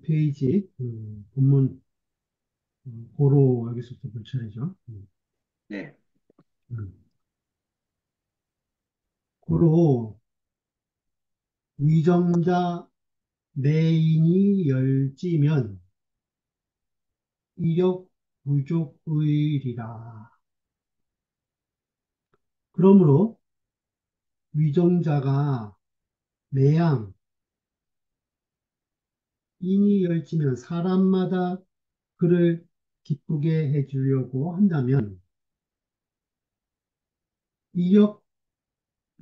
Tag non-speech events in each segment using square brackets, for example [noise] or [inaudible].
6페이지 음, 본문 음, 고로 여기서부터 볼 차례죠. 음, 네. 음. 고로 위정자 내인이 열지면 이력 부족의리라. 그러므로 위정자가 매양 인이 열지면 사람마다 그를 기쁘게 해주려고 한다면 이력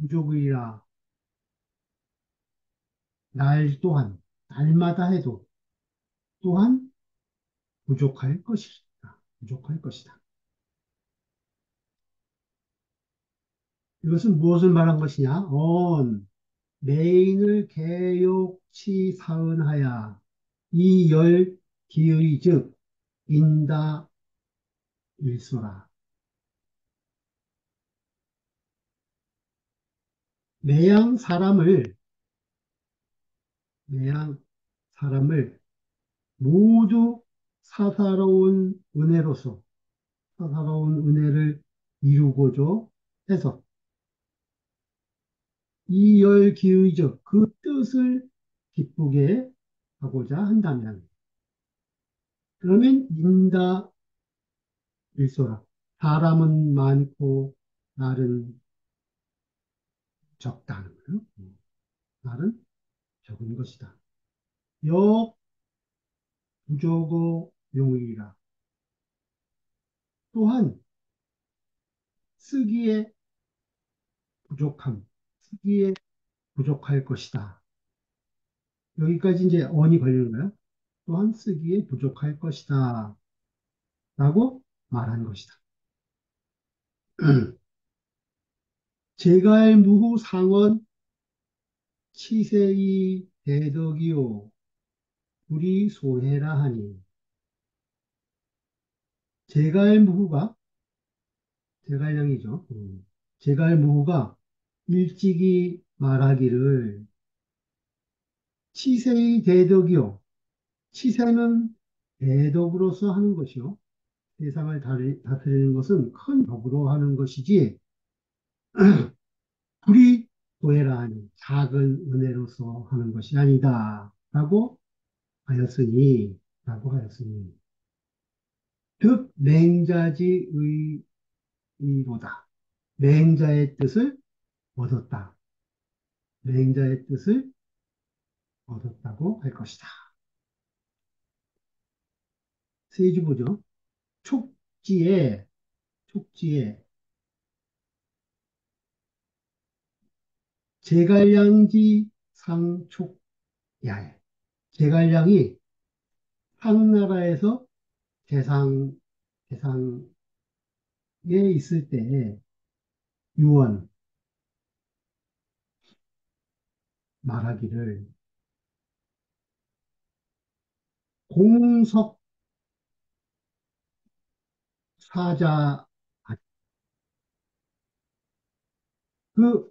부족이라 날 또한 날마다 해도 또한 부족할 것이다. 부족할 것이다. 이것은 무엇을 말한 것이냐? 언 메인을 개욕치 사은하야 이 열 기의 즉 인다 일소라. 매양 사람을 매양 사람을 모두 사사로운 은혜로서 사사로운 은혜를 이루고자 해서 이 열 기의적 그 뜻을 기쁘게 하고자 한다면 그러면 인다 일소라 사람은 많고 날은 적다는 거예요. 날은 적은 것이다. 역 부족어 용이라 또한 쓰기에 부족함, 쓰기에 부족할 것이다. 여기까지 이제 언이 걸리는 거야. 또한 쓰기에 부족할 것이다. 라고 말한 것이다. [clears throat] 제갈 무후 상원 치세이 대덕이요 우리 소해라 하니 제갈 무후가 제갈량이죠. 음. 제갈 무후가 일찍이 말하기를 치세의 대덕이요. 치세는 대덕으로서 하는 것이요. 세상을 다스리는 것은 큰 덕으로 하는 것이지 [clears throat] 불이 도해라 하니 작은 은혜로서 하는 것이 아니다. 라고 하였으니 라고 하였으니 즉 맹자지 의로다. 맹자의 뜻을 얻었다. 맹자의 뜻을 얻었다고 할 것이다. 세주 보죠. 촉지에 촉지에 제갈량지 상촉야에 제갈량이 상나라에서 대상 대상에 있을 때 유언 말하기를 공석 사자 그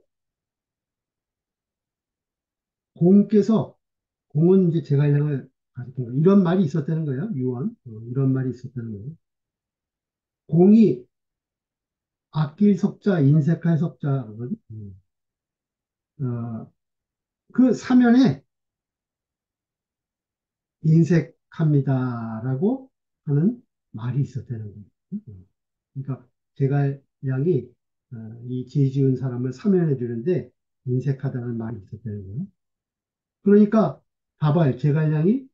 공께서 공은 이제 제갈량을 가리킨 거 이런 말이 있었다는 거예요. 유언 어, 이런 말이 있었다는 거예요. 공이 아낄 석자, 인색할 석자거든. 음. 어, 그 사면에 인색 합니다라고 하는 말이 있었다는 거예요. 음. 그러니까 제갈량이 어, 이 죄 지은 사람을 사면해 주는데 인색하다는 말이 있었다는 거예요. 그러니까 다발 제갈량이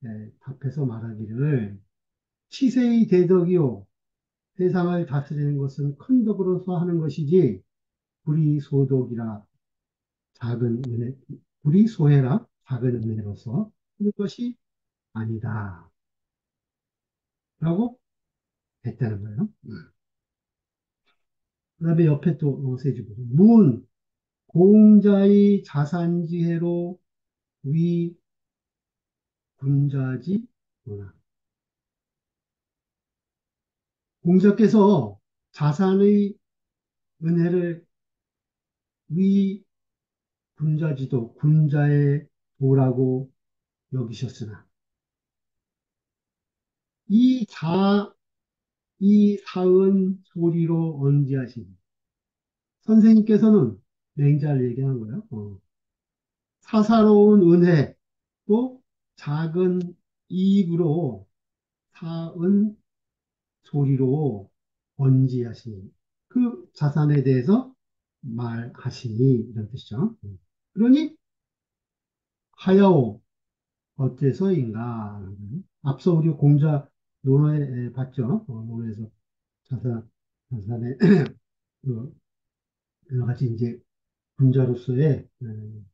네, 답해서 말하기를 치세의 대덕이요 세상을 다스리는 것은 큰 덕으로서 하는 것이지 불이 소독이라 작은 은혜 불이 소해라 작은 은혜로서 하는 것이 아니다 라고 했다는 거예요. 그 다음에 옆에 또 세주고 문 공자의 자산지혜로 위 군자지 문화. 공자께서 자산의 은혜를 위 군자지도 군자의 도라고 여기셨으나 이 자, 이 사은 소리로 언지하시니. 선생님께서는 맹자를 얘기하는 거예요. 어. 사사로운 은혜, 또 작은 이익으로 사은 소리로 언지하시니. 그 자산에 대해서 말하시니. 이런 뜻이죠. 음. 그러니, 하야오, 어째서인가. 앞서 우리 공자 논어에 봤죠. 어, 논어에서 자산, 자산의 [clears throat] 그 여러 가지 이제 군자로서의 음,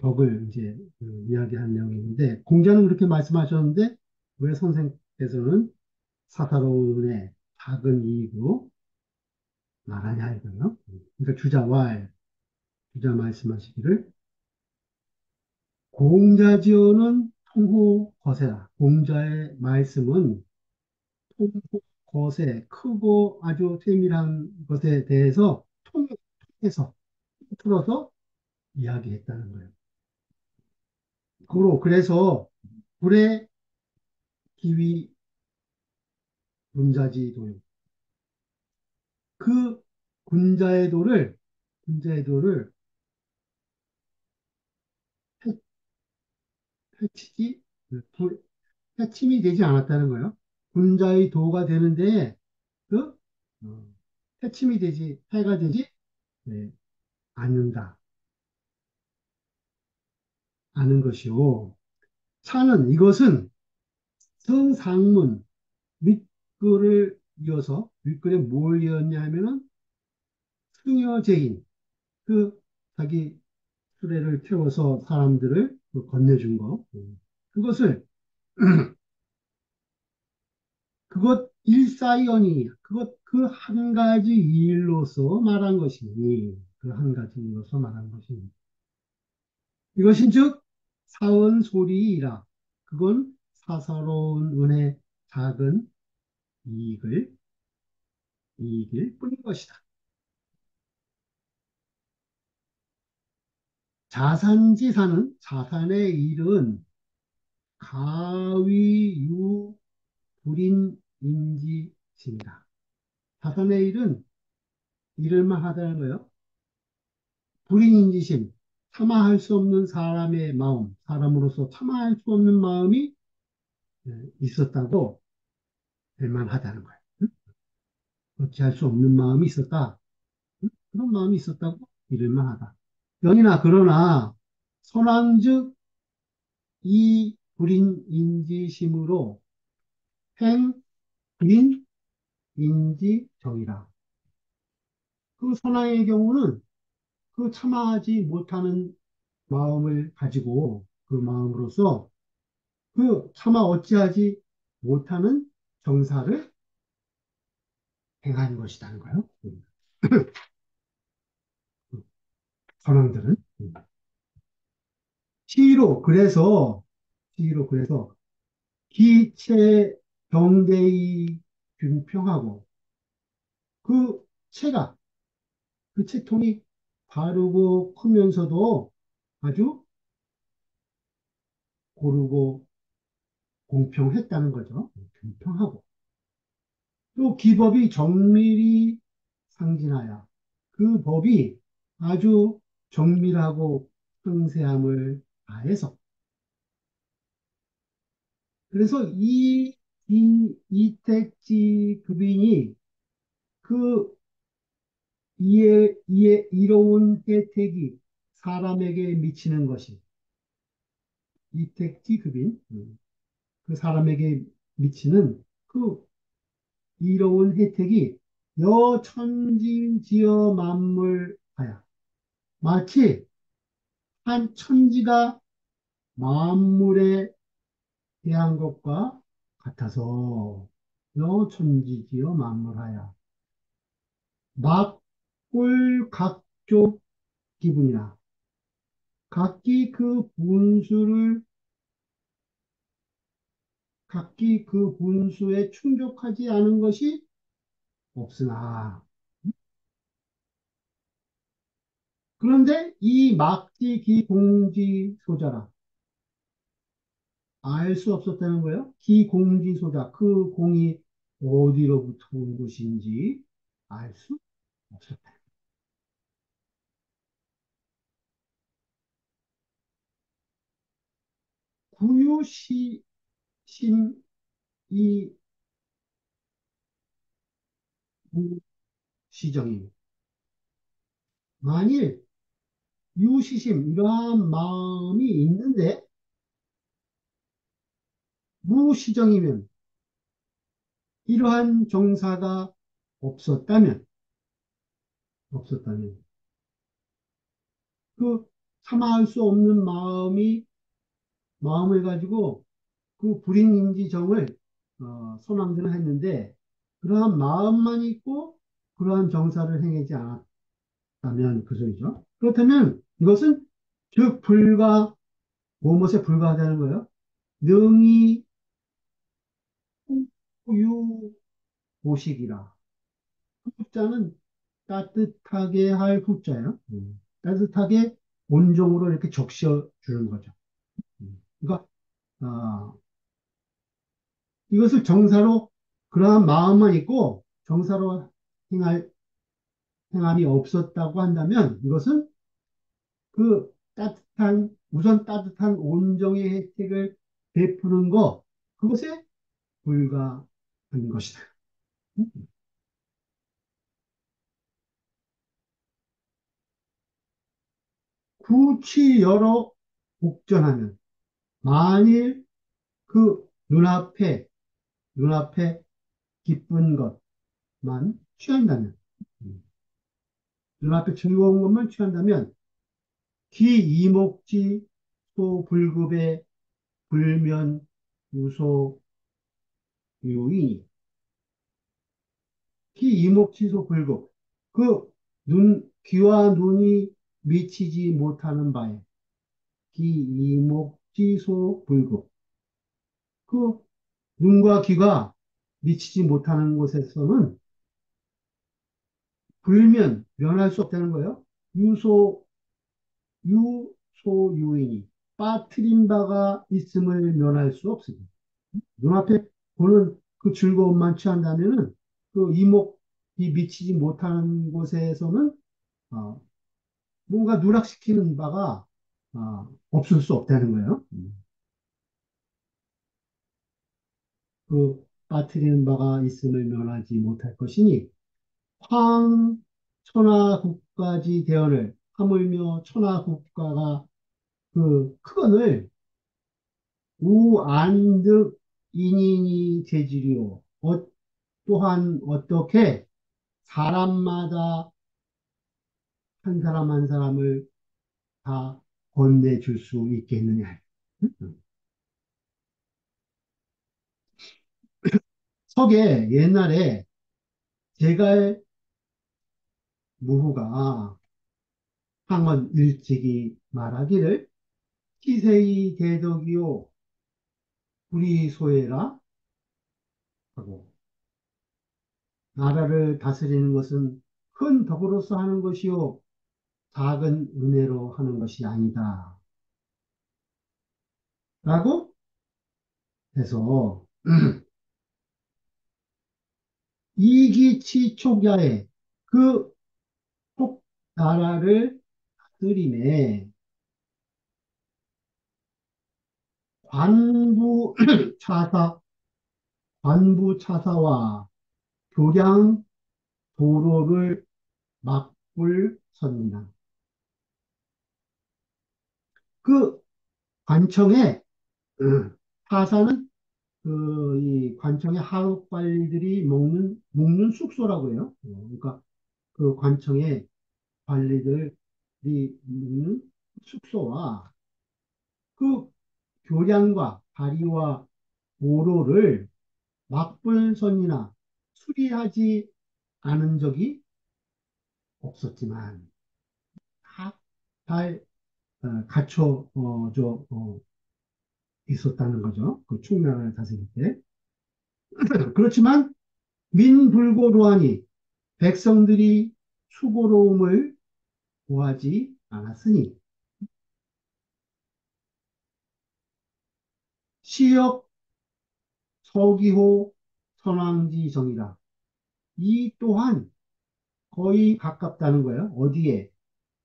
덕을 이제 그 이야기한 내용인데 공자는 그렇게 말씀하셨는데 왜 선생께서는 사사로운 은혜 작은 이익으로 말하냐 이거요. 그러니까 주자와 주자 말씀하시기를 공자지어는 통호 거세라. 공자의 말씀은 통호 거세 크고 아주 세밀한 것에 대해서 통, 통해서 풀어서 이야기했다는 거예요. 그로 그래서 불의 기위 군자지 도요. 그 군자의 도를 군자의 도를 해, 해치지 불, 해침이 되지 않았다는 거예요. 군자의 도가 되는데 그 어, 해침이 되지 해가 되지 네, 않는다 아는 것이요. 차는 이것은 성상문 윗글을 이어서 윗글에 뭘 이었냐 하면은 승여제인 그 자기 수레를 태워서 사람들을 그 건네준 거. 그것을 [clears throat] 그것 일사연이 그것 그 한 가지 일로서 말한 것이니 그 한 가지 일로서 말한 것이니. 이것인 즉 사원 소리이라. 그건 사사로운 은혜 작은 이익을 이익일 뿐인 것이다. 자산지사는 자산의 일은 가위유 불인인지입니다. 자산의 일은 이를만 하다는 거예요. 불인인지심, 참아할 수 없는 사람의 마음, 사람으로서 참아할 수 없는 마음이 예, 있었다고 될만 하다는 거예요. 그렇게 할수 없는 마음이 있었다. 그런 마음이 있었다고 이를만 하다. 연이나 그러나 선왕즉 이 불인 인지심으로 행 불인 인지정이라. 그 선왕의 경우는 그 참아하지 못하는 마음을 가지고 그 마음으로서 그 참아 어찌하지 못하는 정사를 행한 것이라는 거예요. 선왕들은. 시로 그래서 시로 그래서 기체 경대의 균평하고 그 체가 그 체통이 바르고 크면서도 아주 고르고 공평했다는 거죠. 균평하고 또 기법이 정밀히 상진하여 그 법이 아주 정밀하고 상세함을 다해서. 그래서 이, 이 이택지 급인이 그 이에 이에 이로운 혜택이 사람에게 미치는 것이 이택지 급인 음, 그 사람에게 미치는 그 이로운 혜택이 여천지 지어 만물하야 마치 한 천지가 만물에 대한 것과 같아서 여 천지지어 만물하야 막골 각족 기분이나 각기 그 분수를 각기 그 분수에 충족하지 않은 것이 없으나 그런데 이 막지 기 공지 소자라 알 수 없었다는 거예요. 기공지소자, 그 공이 어디로부터 온 것인지 알 수 없었다. 구유시, 심, 이, 무, 시정입니다. 만일 유시심, 이러한 마음이 있는데 무시정이면 이러한 정사가 없었다면, 없었다면, 그 참아할 수 없는 마음이, 마음을 가지고 그 불인인지정을 어, 소남들은 했는데, 그러한 마음만 있고, 그러한 정사를 행하지 않았다면 그 소리죠. 그렇다면 이것은 즉 불과, 무엇에 불과하다는 거예요? 능이 후유오식이라. 후자는 따뜻하게 할 후자예요. 음. 따뜻하게 온종으로 이렇게 적셔 주는 거죠. 음. 그러니까 아, 이것을 정사로 그러한 마음만 있고 정사로 행할 행함이 없었다고 한다면 이것은 그 따뜻한 우선 따뜻한 온정의 혜택을 베푸는 것 그것에 불과한 것이다. 음. 굳이 여러 복전하면 만일 그 눈앞에 눈앞에 기쁜 것만 취한다면 음, 눈앞에 즐거운 것만 취한다면 기 이목지 소 불급의 불면 유소 유이. 기 이목지 소 불급. 그 눈 귀와 눈이 미치지 못하는 바에 기 이목지 소 불급. 그 눈과 귀가 미치지 못하는 곳에서는 불면, 면할 수 없다는 거예요. 유소, 유소유인이 빠트린 바가 있음을 면할 수 없습니다. 눈앞에 보는 그 즐거움만 취한다면은 그 이목이 미치지 못하는 곳에서는 어, 뭔가 누락시키는 바가 어, 없을 수 없다는 거예요. 그 빠뜨리는 바가 있음을 면하지 못할 것이니 황 천하 국가지 대언을 하물며 천하 국가가 그 크건을 우안득 인인이 되지리오 어, 또한 어떻게 사람마다 한 사람 한 사람을 다 건네줄 수 있겠느냐. 석에 옛날에 제갈 무후가 황원 일찍이 말하기를 기세의 대덕이요 우리 소해라 하고 나라를 다스리는 것은 큰 덕으로서 하는 것이요 작은 은혜로 하는 것이 아니다. 라고 해서 [clears throat] 이기치초야에 그 나라를 다스림에 관부 [clears throat] 차사, 관부 차사와 교량 도로를 막불 섭니다. 그 관청에 사사는 그 이 관청의 하룻발들이 먹는 묵는 숙소라고 해요. 그러니까 그 관청에 관리들 이 있는 숙소와 그 교량과 다리와 도로를 막불선이나 수리하지 않은 적이 없었지만 잘 어, 갖춰져 어, 있었다는 거죠. 그 충나라를 다스릴 때. 그렇지만 민불고로하니 백성들이 수고로움을 구하지 않았으니 시역 서기호 선왕지정이다. 이 또한 거의 가깝다는 거예요. 어디에?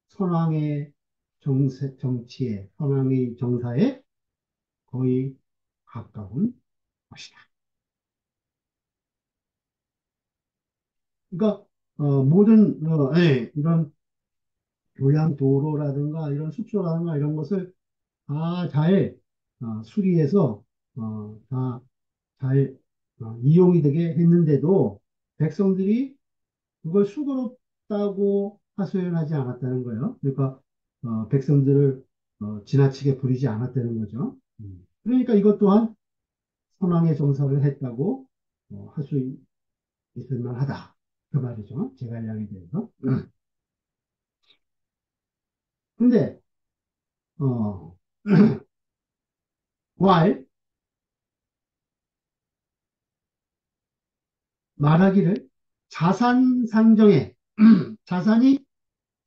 선왕의 정세, 정치에, 선왕의 정사에 거의 가까운 것이다. 그러니까 어, 모든 어, 예, 이런 교양 도로라든가 이런 숙소라든가 이런 것을 다잘 어, 수리해서 어, 다잘 어, 이용이 되게 했는데도 백성들이 그걸 수고롭다고 하소연하지 않았다는 거예요. 그러니까 어, 백성들을 어, 지나치게 부리지 않았다는 거죠. 음. 그러니까 이것 또한 선왕의 정사를 했다고 어, 할수 있을 만하다. 그 말이죠. 제갈량에 대해서. 근데 어, [clears throat] 왈 말하기를 자산 상정에 [clears throat] 자산이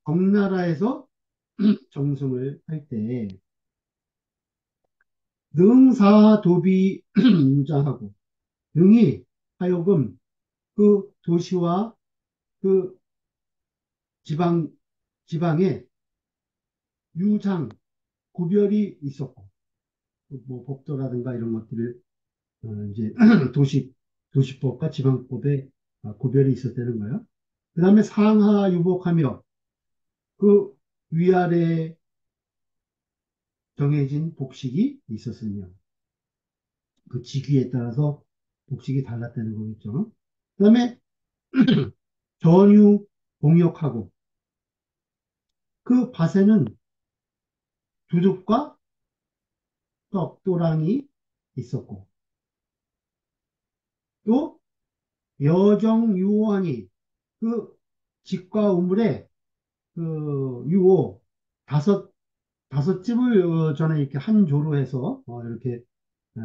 적나라에서 [clears throat] 정승을 할 때 능사도비 유자하고 능이 하여금 그 도시와 그 지방 지방에 유장 구별이 있었고 뭐 법도라든가 이런 것들을 어, 이제 [clears throat] 도시 도시법과 지방법에 어, 구별이 있었다는 거예요. 그 다음에 상하 유복하며 그 위아래 정해진 복식이 있었으며 그 직위에 따라서 복식이 달랐다는 거겠죠. 그 다음에 [clears throat] 전유 공역하고 그 밭에는 두둑과 떡도랑이 있었고 또 여정 유호하니 그 집과 우물에 그 유호 다섯 다섯 집을 어, 저는 이렇게 한 조로 해서 어, 이렇게 에,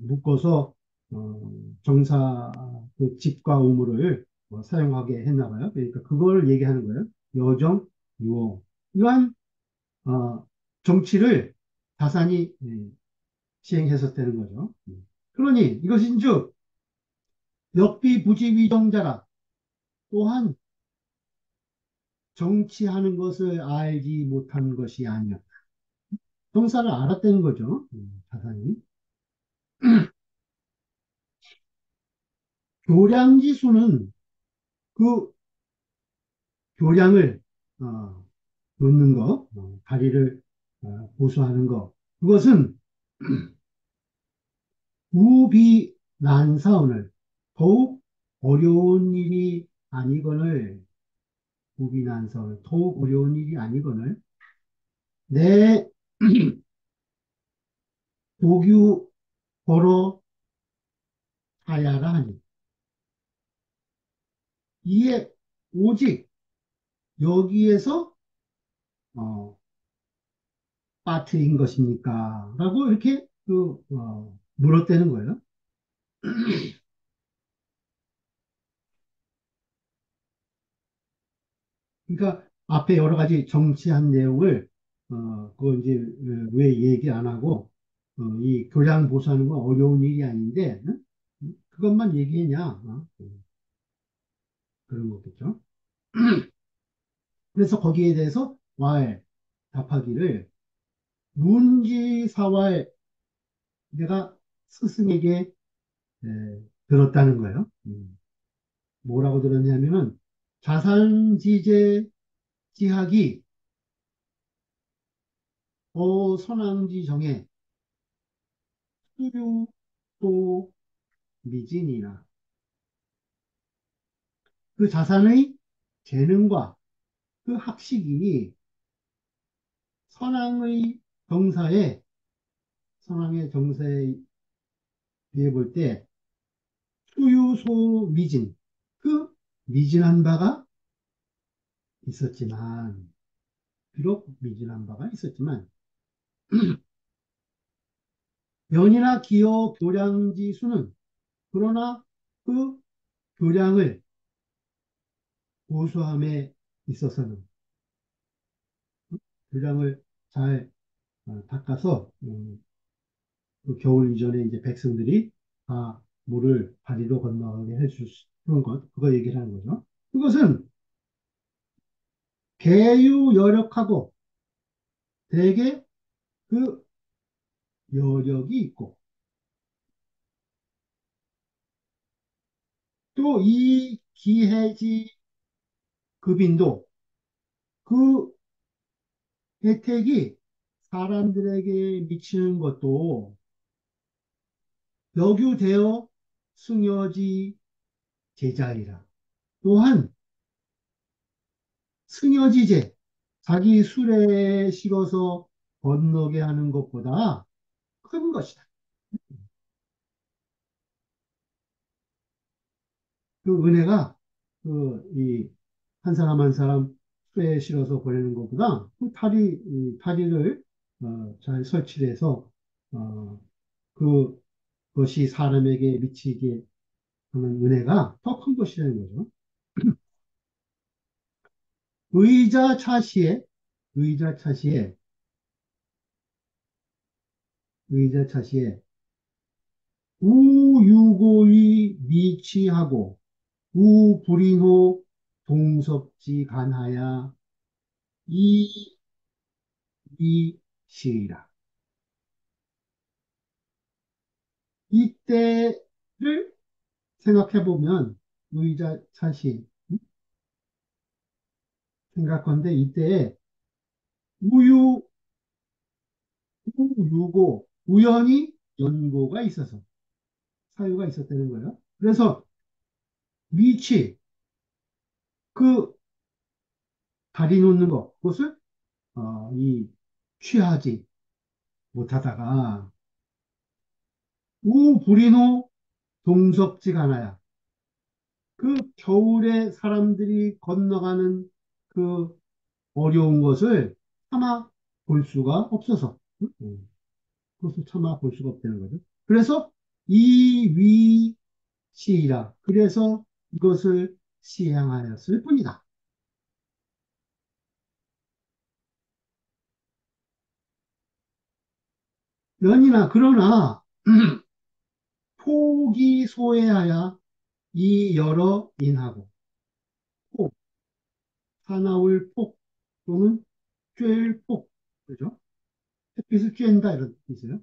묶어서 어, 정사 그 집과 우물을 어, 사용하게 했나 봐요. 그러니까 그걸 얘기하는 거예요. 여정 유호 이러한 어, 정치를 다산이 예, 시행했었다는 거죠. 음. 그러니 이것인즉 역비 부지 위정자라 또한 정치하는 것을 알지 못한 것이 아니었다. 정사를 알았다는 거죠. 음, 다산이. [clears throat] 교량지수는 그 교량을 어, 놓는 거, 어, 다리를 어, 보수하는 거, 그것은 [clears throat] 우비난사원을 더욱 어려운 일이 아니거늘 우비난사원을 더욱 어려운 일이 아니거늘 내 [clears throat] 도규 걸어 하야라 하니. 이에 오직 여기에서 어, 빠트린 것입니까? 라고 이렇게 그, 어, 물었다는 거예요. [clears throat] 그러니까 앞에 여러 가지 정치한 내용을 어, 그거 이제 어, 왜 얘기 안 하고 어, 이 교량 보수하는 건 어려운 일이 아닌데 응? 그것만 얘기했냐? 어? 그런 거겠죠. [clears throat] 그래서 거기에 대해서 왈 답하기를 문지사왈 내가 스승에게 에, 들었다는 거예요. 음. 뭐라고 들었냐면은 자산지제 지학이 어 선왕지 정에 수류도 미진이나 그 자산의 재능과 그 학식이 선왕의 정사에 선왕의 정사에 비해 볼때 수유소 미진 그 미진한 바가 있었지만 비록 미진한 바가 있었지만 [clears throat] 연이나 기여 교량지 수는 그러나 그 교량을 고수함에 있어서는 교량을 잘 어, 닦아서 음, 그 겨울 이전에 이제 백성들이 다 물을 다리로 건너게 해줄 수, 그런 것, 그거 얘기를 하는 거죠. 그것은 계유여력하고 대개 그 여력이 있고 또 이 기해지 급인도 그 혜택이 사람들에게 미치는 것도 여규되어 승여지 제자리라. 또한 승여지제, 자기 술에 실어서 건너게 하는 것보다 큰 것이다. 그 은혜가 그 이 한 사람 한 사람 술에 실어서 보내는 것보다 그 다리 이 다리를 어, 잘 설치해서 어, 그 것이 사람에게 미치게 하는 은혜가 더 큰 것이라는 거죠. [clears throat] 의자 차시에 의자 차시에 의자 차시에 우유고의 미취하고 우불인호 동섭지 간하야 이 이 시라 이때를 생각해 보면 의자 차시 생각한데 이때에 우유 우유고 우연히 연고가 있어서 사유가 있었다는 거예요. 그래서 위치 그 다리 놓는 거 그것을 어, 이 취하지 못하다가 우 불이노 동석지가나야 그 겨울에 사람들이 건너가는 그 어려운 것을 참아 볼 수가 없어서 음, 그것을 참아 볼 수가 없다는 거죠. 그래서 이위시이라 그래서 이것을 시행하였을 뿐이다. 연이나 그러나 [clears throat] 소해하여 이 여러 인하고 폭, 사나울 폭 또는 쬐일 폭 그죠? 햇빛을 쬐는다 이런 뜻이에요.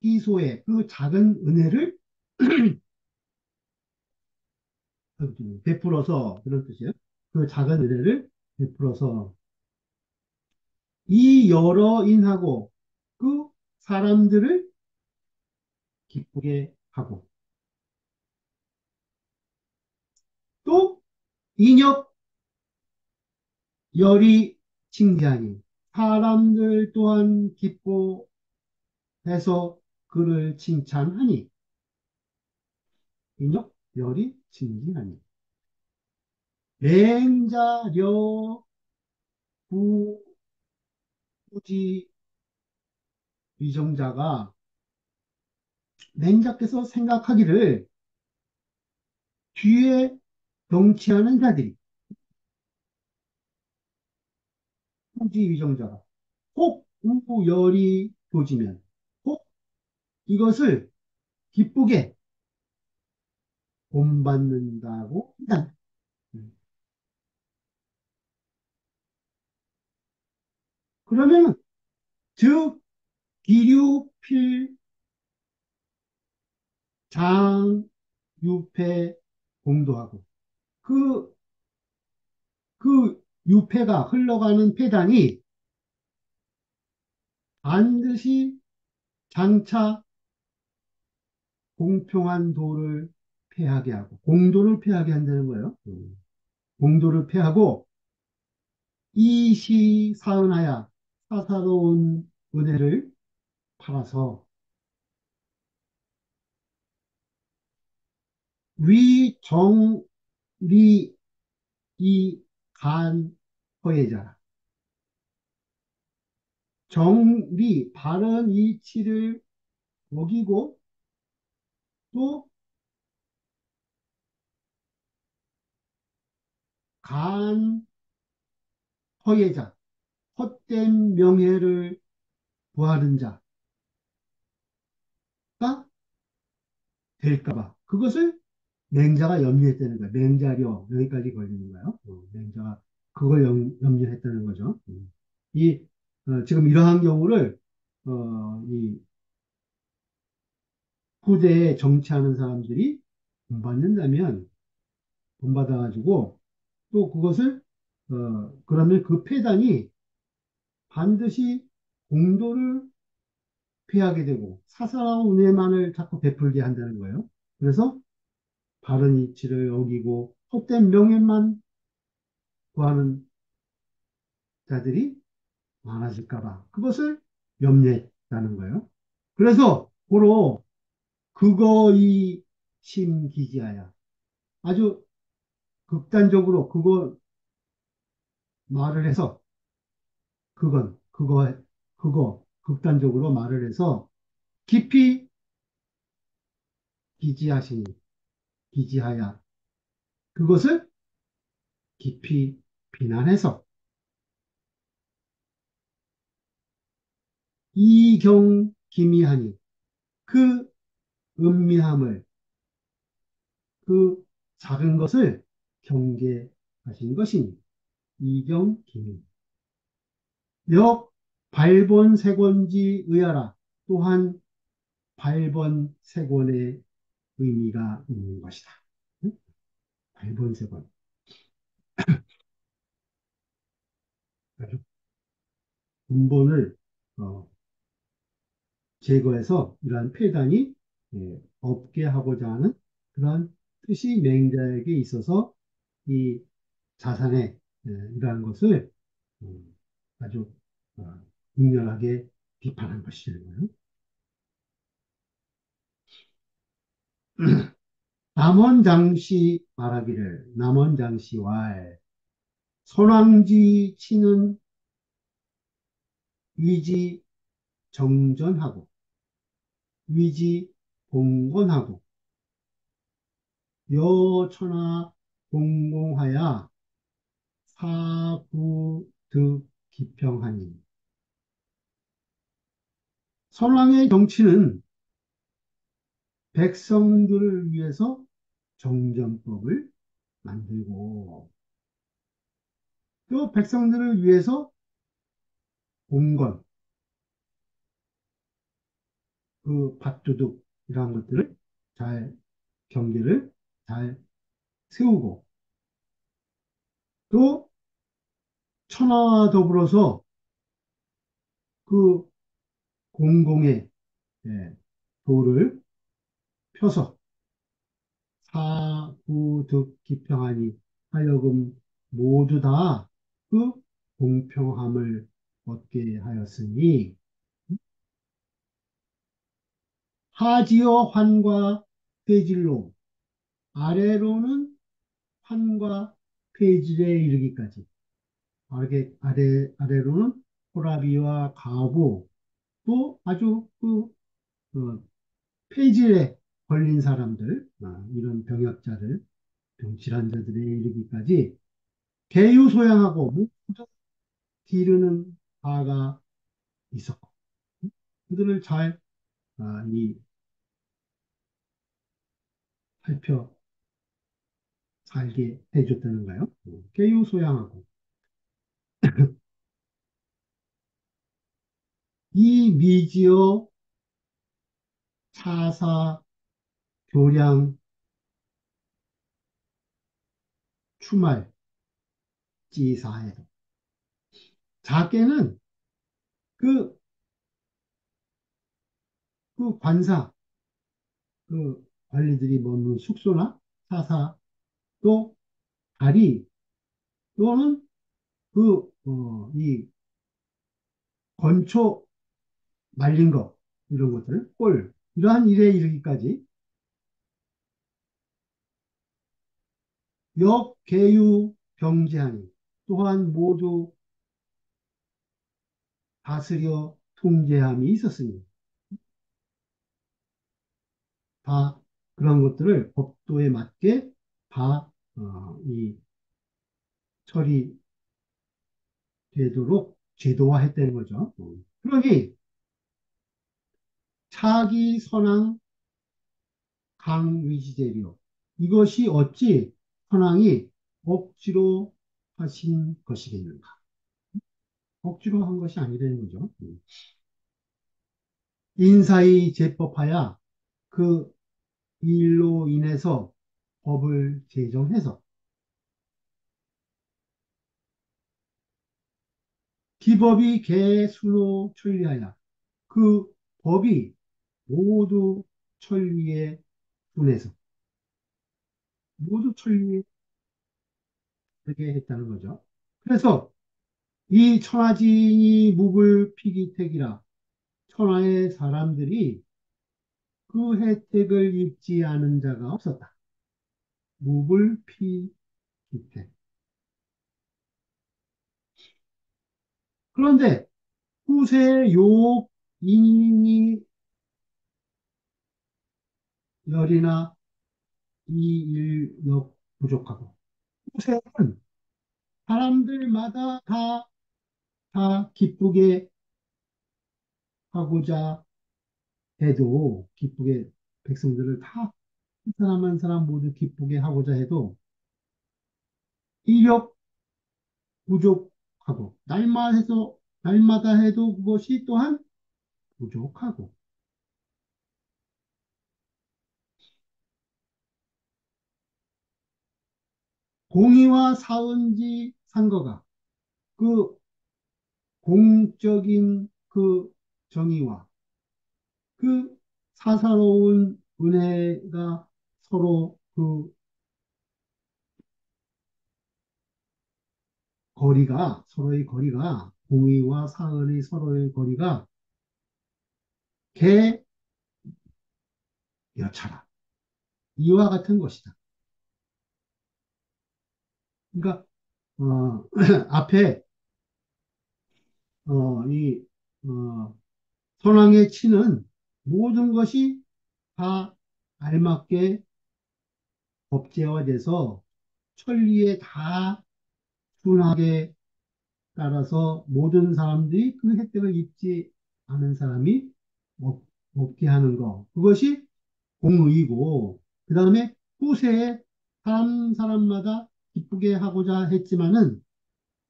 이소의 [clears throat] 그 작은 은혜를 [clears throat] 베풀어서 그런 뜻이에요. 그 작은 은혜를 베풀어서 이 여러 인하고 그 사람들을 기쁘게 하고. 또 인역 열이 칭찬이 사람들 또한 기뻐해서 그를 칭찬하니. 인역 열이 칭찬하니. 맹자려 부 지 위정자가 맹자께서 생각하기를 뒤에 정치하는 자들이 후지 위정자가 혹 우열이 도지면 혹 이것을 기쁘게 본받는다고 한다. 그러면 즉 기류 필 장 유패 공도하고 그, 그 유패가 흘러가는 폐단이 반드시 장차 공평한 도를 폐하게 하고 공도를 폐하게 한다는 거예요. 음. 공도를 폐하고 이시 사은하야 사사로운 은혜를 팔아서 위 정 리 이 간 허예자. 정 리 바른 이치를 먹이고 또 간 허예자 헛된 명예를 구하는 자가 될까봐 그것을 맹자가 염려했다는 거예요. 맹자려 여기까지 걸리는 거예요. 어, 맹자가 그걸 염, 염려했다는 거죠. 음. 이 어, 지금 이러한 경우를 어, 이 후대에 정치하는 사람들이 본받는다면 본받아가지고 또 그것을 어, 그러면 그 폐단이 반드시 공도를 피하게 되고 사사로운 은혜만을 자꾸 베풀게 한다는 거예요. 그래서 바른 이치를 어기고 헛된 명예만 구하는 자들이 많아질까봐 그것을 염려했다는 거예요. 그래서 고로 그거이 심기지하야 아주 극단적으로 그거 말을 해서 그건 그거 그거 극단적으로 말을 해서 깊이 기지하시니 기지하야. 그것을 깊이 비난해서. 이경 기미하니 그 은미함을 그 작은 것을 경계하신 것이니. 이경 기미 역 발본색원지 의하라. 또한 발본색원의 의미가 있는 것이다. 발본색원. 근본을 [coughs] 어, 제거해서 이러한 폐단이 예, 없게 하고자 하는 그러한 뜻이 맹자에게 있어서 이 자산의 예, 이러한 것을 음, 아주 어, 극렬하게 비판한 것이죠. [clears throat] 남원 장씨 말하기를 남원 장씨와 선왕지 치는 위지 정전하고 위지 공건하고 여천하 공공하야 사구득 기평하니 선왕의 정치는 백성들을 위해서 정전법을 만들고 또 백성들을 위해서 공건, 그 밭두둑 이런 것들을 잘 경계를 잘 세우고 또 천하와 더불어서 그 공공의 예, 도를 펴서 사구득 기평하니 하여금 모두 다 그 공평함을 얻게 하였으니 하지어 환과 폐질로 아래로는 환과 폐질에 이르기까지 아래, 아래, 아래로는 호라비와 가부 또 아주 그 어, 폐질에 걸린 사람들 아, 이런 병약자들 병질환자들에 이르기까지 개유 소양하고 모두 기르는 바가 있었고 그들을 잘 아, 이 살펴 살게 해줬다는 거예요. 개유 소양하고 [laughs] 이 미지어 차사 교량 추말 지사에도 작게는 그, 그 관사, 그 관리들이 머무는 숙소나 사사, 또 다리, 또는 그, 어, 이 건초 말린 거, 이런 것들, 꼴, 이러한 일에 이르기까지 역계유 병제하니 또한 모두 다스려 통제함이 있었으니 다 그런 것들을 법도에 맞게 다, 어, 이 처리 되도록 제도화했다는 거죠. 그러니 차기 선왕 강위지제리요. 이것이 어찌 선왕이 억지로 하신 것이겠는가? 억지로 한 것이 아니라는 거죠. 인사의 제법하야 그 일로 인해서 법을 제정해서 기법이 개수로 천리하여 그 법이 모두 천리에 분해서 모두 천리에 되게 했다는 거죠. 그래서 이 천하지인이 묵을 피기택이라 천하의 사람들이 그 혜택을 입지 않은 자가 없었다. 묵을 피기택. 그런데 후세 욕 인이 열이나 이일역 부족하고. 후세는 사람들마다 다, 다 기쁘게 하고자 해도 기쁘게 백성들을 다 한 사람 한 사람 모두 기쁘게 하고자 해도 이력 부족 하고 날마다 해서 날마다 해도 그것이 또한 부족하고. 공의와 사은지 상거가 그 공적인 그 정의와 그 사사로운 은혜가 서로 그 거리가 서로의 거리가 공의와 사은의 서로의 거리가 개 여차라 이와 같은 것이다. 그러니까 어, [clears throat] 앞에 어, 이 어, 선왕의 치는 모든 것이 다 알맞게 법제화돼서 천리에 다 순하게 따라서 모든 사람들이 그 혜택을 입지 않은 사람이 없, 없게 하는 것. 그것이 공의이고, 그 다음에 후세에 사람, 사람마다 기쁘게 하고자 했지만은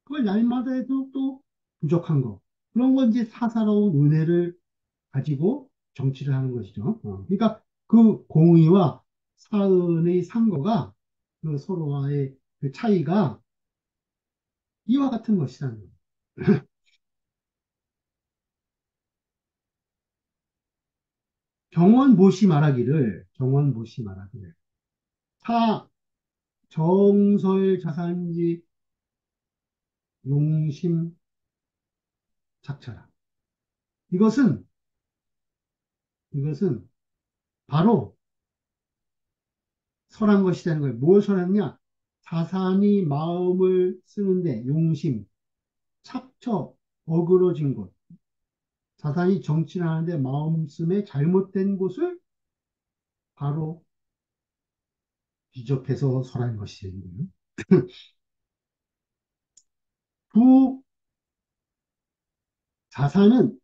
그걸 날마다 해도 또 부족한 거. 그런 건 이제 사사로운 은혜를 가지고 정치를 하는 것이죠. 어, 그러니까 그 공의와 사은의 상거가 그 서로와의 그 차이가 이와 같은 것이라는 거예요. [laughs] 경원 모시 말하기를 경원 모시 말하기를 타 정설 자산지 용심 작차라. 이것은 이것은 바로 설한 것이 되는 거예요. 뭘 설했냐? 자산이 마음을 쓰는데 용심, 착처, 어그러진 곳. 자산이 정치를 하는데 마음씀에 잘못된 곳을 바로 지적해서 설한 것이 되는 거예요. 부 자산은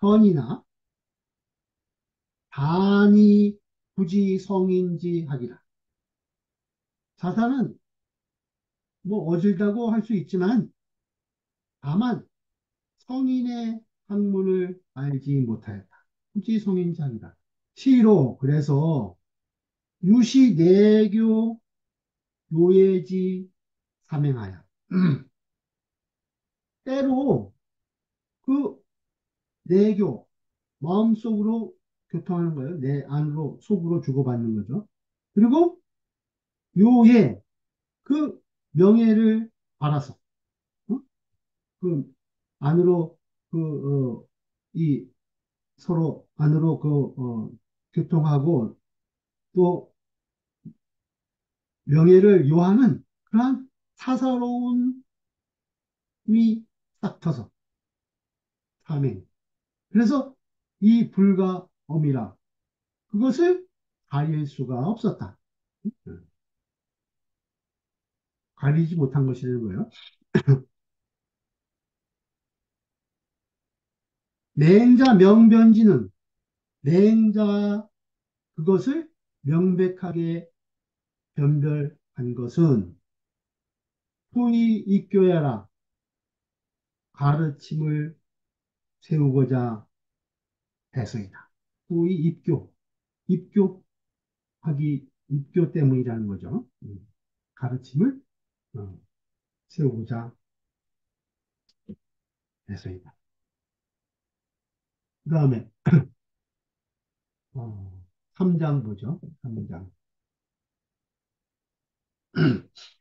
고현이나 단이 굳이 성인지 하기라. 자산은 뭐 어질다고 할 수 있지만 다만 성인의 학문을 알지 못하였다. 굳이 하기라. 시로 그래서 유시 내교 노예지 사명하여 [clears throat] 때로 그 내교 마음속으로 교통하는 거예요. 내 안으로 속으로 주고받는 거죠. 그리고 요에 그 명예를 알아서 어? 그 안으로 그 어, 이 서로 안으로 그 어, 교통하고 또 명예를 요하는 그러한 사사로움이 딱 터서 사명. 그래서 이 불가 엄이라 그것을 가릴 수가 없었다. 가리지 못한 것이 되는 거예요. [coughs] 맹자 명변지는 맹자 그것을 명백하게 변별한 것은 후이 입교야라 가르침을 세우고자 해서이다. 후이 입교, 입교하기, 입교 때문이라는 거죠. 음, 가르침을 어, 세우고자 해서이다. 그 다음에 어, 3장 보죠. 3장. [clears throat]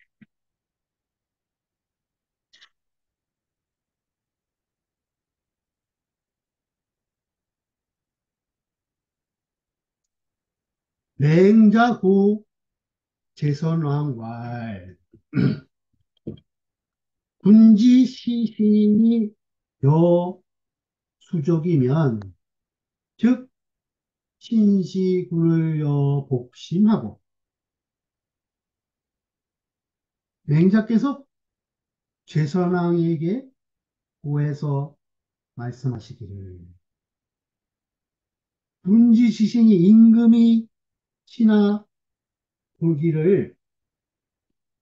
맹자구 제선왕왈. [clears throat] 군지 시신이 여 수족이면 즉 신시군을 여 복심하고 맹자께서 제선왕에게 고해서 말씀하시기를. 군지 시신이 임금이 신하 보기를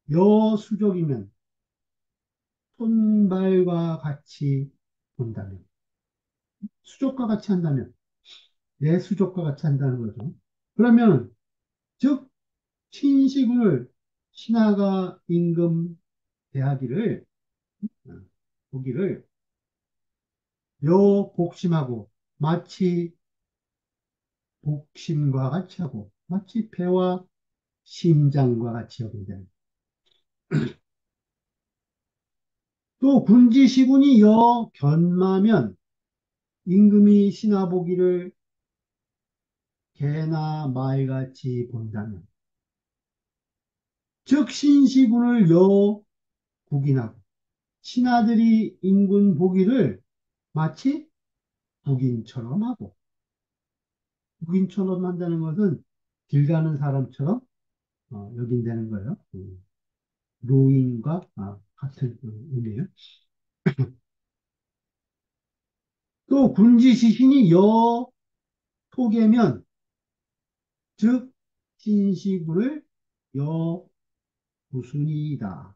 여수족이면 손발과 같이 본다면 수족과 같이 한다면 내 수족과 같이 한다는 거죠. 그러면 즉 신시군을 신하가 임금 대하기를 어, 보기를 여 복심하고 마치 복심과 같이 하고 마치 배와 심장과 같이 여긴다. [clears throat] 또 군지시군이 여 견마면 임금이 신하 보기를 개나 말같이 본다면 즉 신시군을 여 국인하고 신하들이 인군 보기를 마치 국인처럼 하고 국인처럼 한다는 것은 길 가는 사람처럼 어, 여긴다는 거예요. 음, 노인과 아, 같은 의미예요. [clears throat] 또 군지 시신이 여 토계면 즉 신시군을 여 구순이다.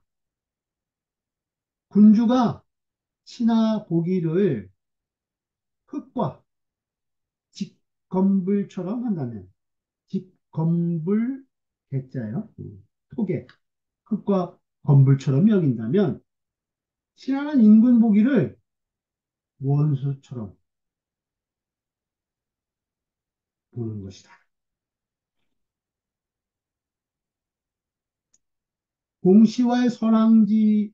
군주가 신하 보기를 흙과 직건불처럼 한다면 직 건불 개자요. 토개 흙과 건불처럼 여긴다면 신하는 인군 보기를 원수처럼 보는 것이다. 공시와의 선왕지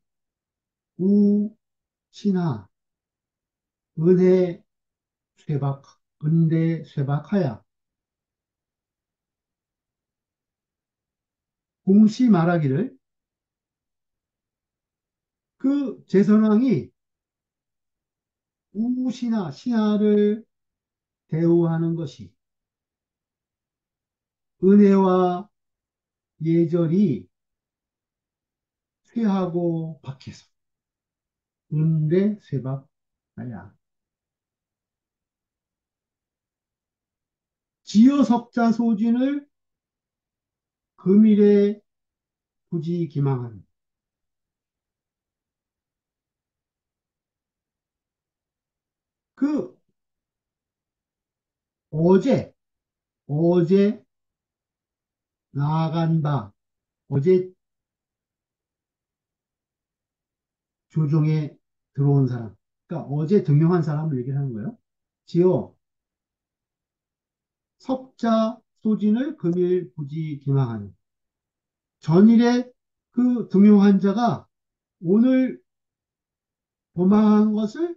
우 신하 은혜 쇠박 은대 쇠박하야 공시 말하기를 그 제선왕이 우신하 신하를 대우하는 것이 은혜와 예절이 쇠하고 박해서 은대 쇠박하야 지어석자 소진을 금일에 부지 기망한 그 어제 어제 나간 바 어제 조정에 들어온 사람. 그러니까 어제 등용한 사람을 얘기하는 거예요. 지어 석자 소진을 금일 부지 기망하는 전일에 그 등용한 자가 오늘 도망한 것을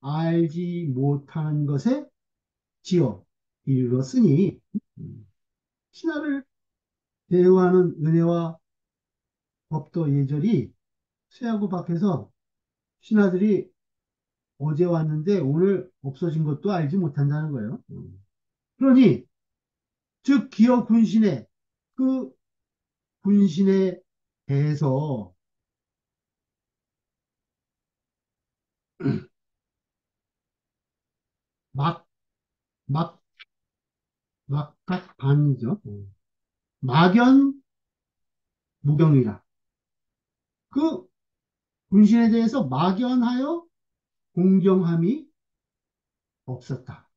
알지 못하는 것에 지어 이르렀으니 신하를 대우하는 은혜와 법도 예절이 쇠하고 박해서 신하들이 어제 왔는데 오늘 없어진 것도 알지 못한다는 거예요. 그러니 즉 기어 군신의 그 군신에 대해서 막, 막, 막각반이죠. 음. 막연 무경이라. 그 군신에 대해서 막연하여 공경함이 없었다.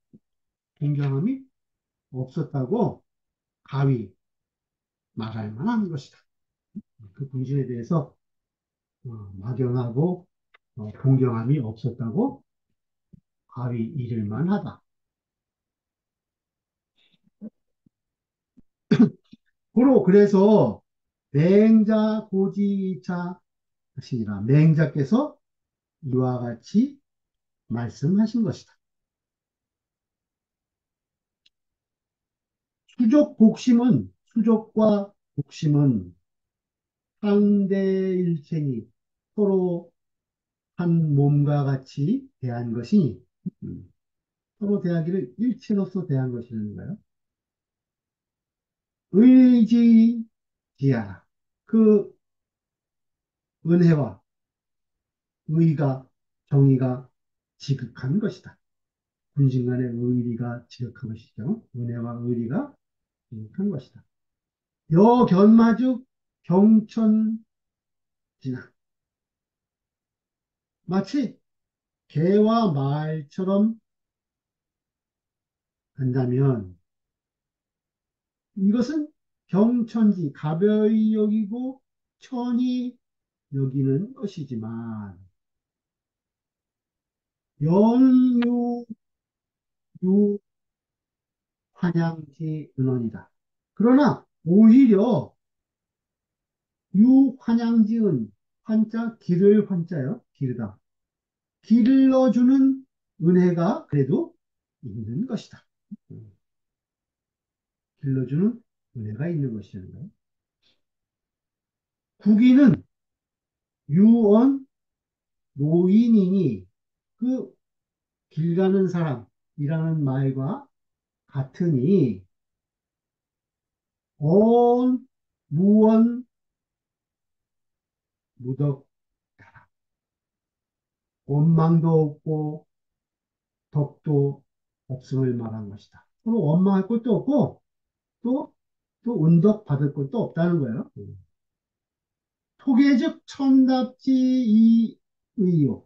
공경함이 없었다고 가위 말할 만한 것이다. 그 군신에 대해서 어, 막연하고 어, 공경함이 없었다고 가위 이를 만 하다. [clears throat] 고로 그래서 맹자 고지자 하시니라 맹자께서 이와 같이 말씀하신 것이다. 수족 복심은 수족과 복심은 상대일체니 서로 한 몸과 같이 대한 것이니 음, 서로 대하기를 일체로서 대한 것이라는가요? 의지지하라. 그 은혜와 의가 정의가 지극한 것이다. 군신 간의 의리가 지극한 것이죠. 은혜와 의리가 지극한 것이다. 여견마죽 경천 진학 마치 개와 말처럼 한다면 이것은 경천지 가벼이 여기고 천이 여기는 것이지만 연유 유 환양지 은원이다. 그러나 오히려 유환양지은 환자 길을 환자요 길다. 길러주는 은혜가 그래도 있는 것이다. 길러주는 은혜가 있는 것이라는 거예요. 국인은 유언 노인이니 그 길 가는 사람이라는 말과 같으니 온 무언 무덕 원망도 없고 덕도 없음을 말한 것이다. 서로 원망할 것도 없고 또, 또 은덕 받을 것도 없다는 거예요. 토계즉 천답지 이 의요.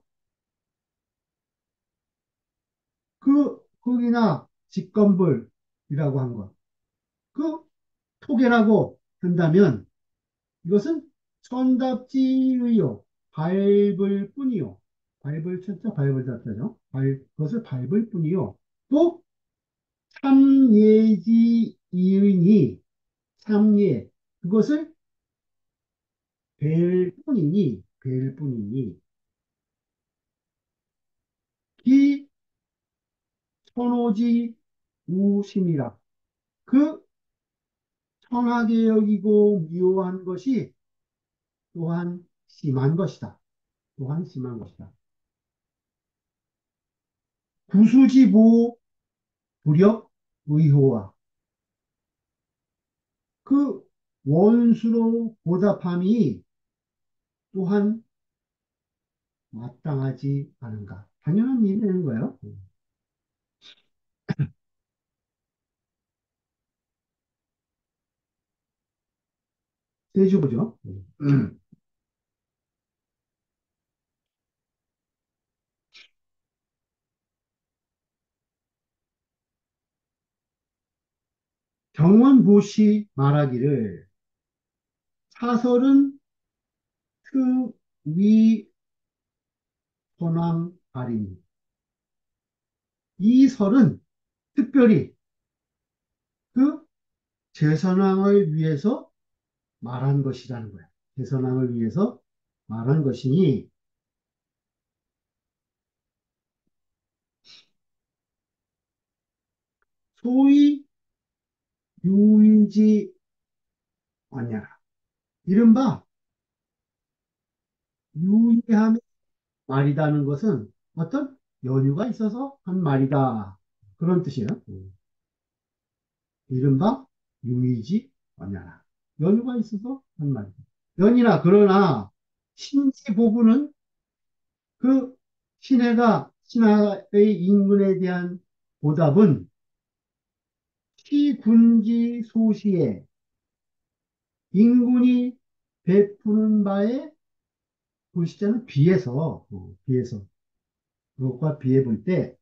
그, 흙이나 직건불이라고 한 것. 그 토계라고 한다면 이것은 천답지의요. 밟을 뿐이요. 밟을 천자, 밟을 자자죠. 발, 그것을 밟을 뿐이요. 또 참예지 이의니 참예 그것을 뵐 뿐이니 뵐 뿐이니 기 천오지 우심이라 그 천하게 여기고 미워한 것이 또한 심한 것이다. 또한 심한 것이다. 구수지보 불역 의호와 그 원수로 보답함이 또한 마땅하지 않은가. 당연한 일이라는 거예요. 세주보죠. 경원보시 말하기를 사설은 특위 선왕 아리니 이 설은 특별히 그 제선왕을 위해서 말한 것이라는 거야. 제선왕을 위해서 말한 것이니 소위 유인지 아니야. 이른바 유의함의 말이라는 것은 어떤 연유가 있어서 한 말이다. 그런 뜻이에요. 이른바 유의지 아니야. 연유가 있어서 한 말이다. 연이나 그러나 신지 보부는 그 신해가 신하의 인근에 대한 보답은 시군지 소시에 인군이 베푸는 바에 그 시자는 비해서 어, 비해서 그것과 비해 볼 때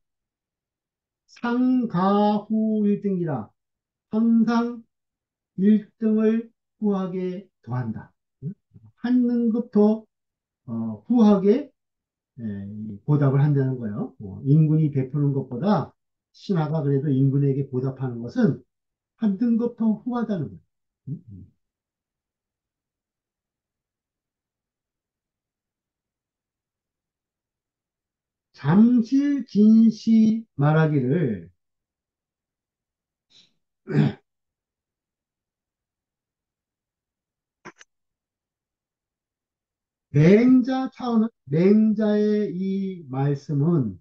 상가후 1등이라 항상 1등을 후하게 더한다. 한 등급 더 어, 후하게 예, 보답을 한다는 거예요. 어, 인군이 베푸는 것보다 신하가 그래도 인군에게 보답하는 것은 한 등급 더 후하다는 거예요. 음, 음. 잠실 진시 말하기를 [clears throat] 맹자 차원은 맹자의 이 말씀은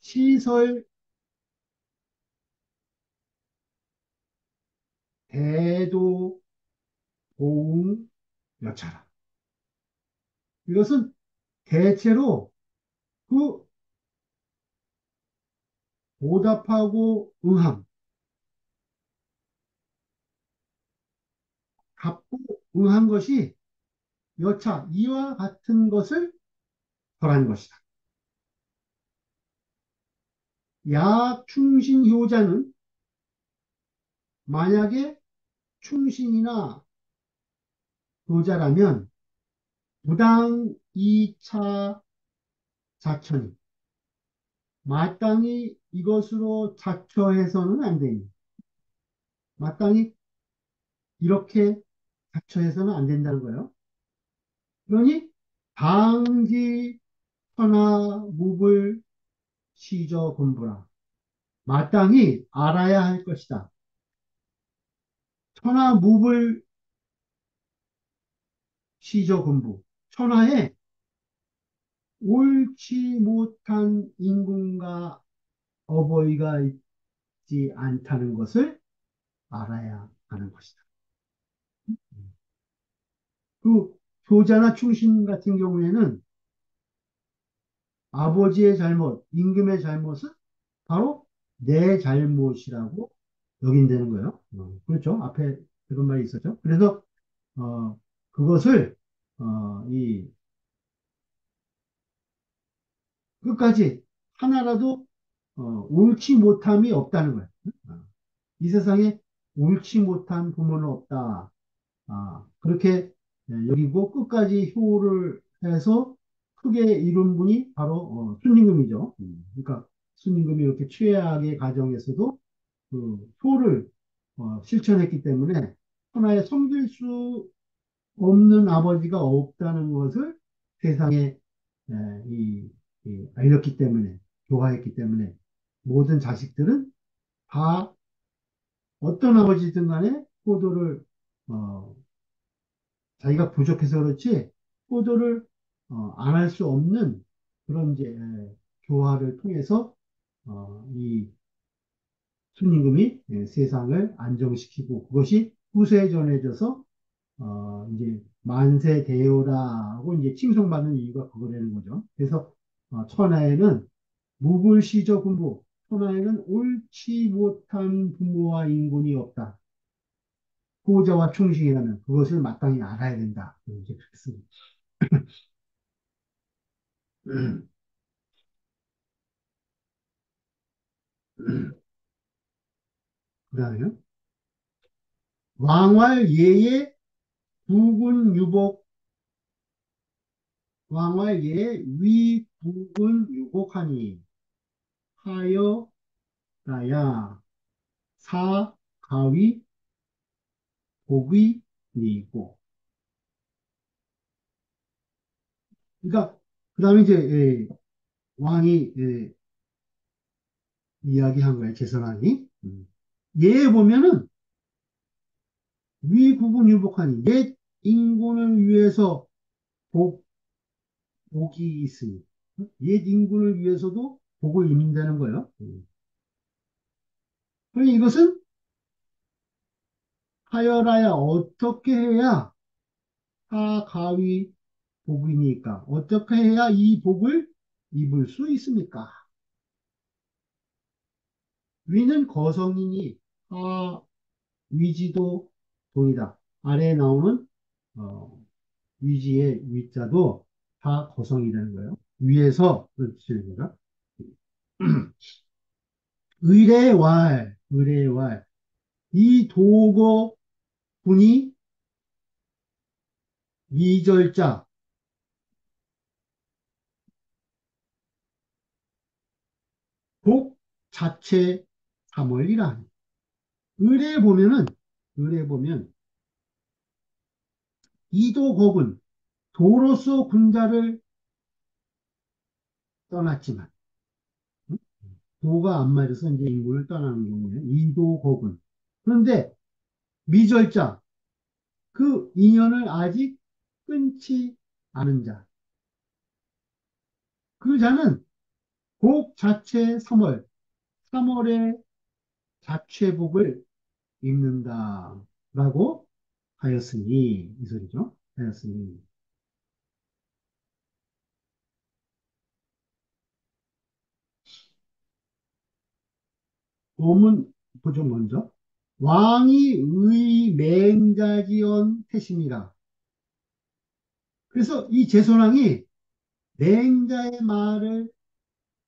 시설 대도 보응 여차라. 이것은 대체로 그 보답하고 응함, 갚고 응한 것이 여차 이와 같은 것을 벌한 것이다. 야충신효자는 만약에 충신이나 효자라면 부당 2차 자천이 마땅히 이것으로 자처해서는 안 되니 마땅히 이렇게 자처해서는 안 된다는 거예요. 그러니 방지 천하 묵을 시저 본부라 마땅히 알아야 할 것이다. 천하 묵을 시저 본부 천하에 옳지 못한 인군과 어버이가 있지 않다는 것을 알아야 하는 것이다. 그 효자나 충신 같은 경우에는 아버지의 잘못, 임금의 잘못은 바로 내 잘못이라고 여긴다는 거예요. 어, 그렇죠. 앞에 그런 말이 있었죠. 그래서 어, 그것을 어, 이 끝까지 하나라도 어, 옳지 못함이 없다는 거예요. 어, 이 세상에 옳지 못한 부모는 없다. 아, 그렇게 예, 여기고 끝까지 효를 해서 크게 이룬 분이 바로 어, 순임금이죠. 음, 그러니까 순임금이 이렇게 최악의 가정에서도 그 효를 어, 실천했기 때문에 하나의 섬길 수 없는 아버지가 없다는 것을 세상에 에, 이, 이 알렸기 때문에 교화했기 때문에 모든 자식들은 다 어떤 아버지든 간에 효도를 어, 자기가 부족해서 그렇지 효도를 어, 안 할 수 없는 그런 이제 교화를 통해서 어, 이 순임금이 예, 세상을 안정시키고 그것이 후세에 전해져서 어, 이제 만세 대요라고 이제 칭송받는 이유가 그거라는 거죠. 그래서 어, 천하에는 무불시저 군부, 천하에는 옳지 못한 부모와 인군이 없다. 보호자와 충신이라는 그것을 마땅히 알아야 된다. 이제 그랬습니다. [clears throat] 그 다음에요. 왕활 예의 부군 유복 왕활 예의 위 부군 유복하니 하여 나야 사 가위 복이 니고 그러니까 그 다음에 이제 예, 왕이 예, 이야기한 거예요 제선왕이 음. 예에 보면은 위국은 유복하니 옛 인군을 위해서 복, 복이 있으니 옛 인군을 위해서도 복을 입는다는 거예요. 그럼 이것은 하여라야 어떻게 해야 하가위 복이니까 어떻게 해야 이 복을 입을 수 있습니까? 위는 거성이니 하 위지도 동이다. 아래에 나오는 어, 위지의 위자도 다 거성이라는 거예요. 위에서 그렇지 거가 의례왈 의례왈 이 도고 군이 미절자. 복 자체 삼월이라. 의례에 보면은 의례에 보면 이도곡은 도로서 군자를 떠났지만 응? 도가 안 맞아서 이제 인군을 떠나는 경우에 이도곡은 그런데 미절자 그 인연을 아직 끊지 않은 자. 그 자는 곡 자체 3월, 3월의 자체복을 입는다. 라고 하였으니, 이 소리죠. 하였으니. 오문 보죠, 먼저. 왕이 의맹자지언 태심이라. 그래서 이 제손왕이 맹자의 말을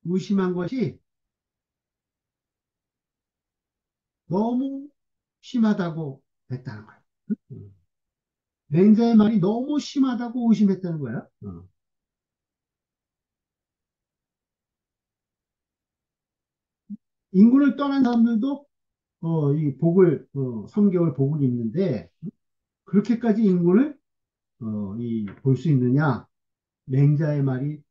무심한 것이 너무 심하다고 했다는 거예요. 맹자의 말이 너무 심하다고 의심했다는 거야. 어. 인군을 떠난 사람들도 어, 이 복을 어, 3개월 복을 입는데 그렇게까지 인군을 어, 볼수 있느냐? 맹자의 말이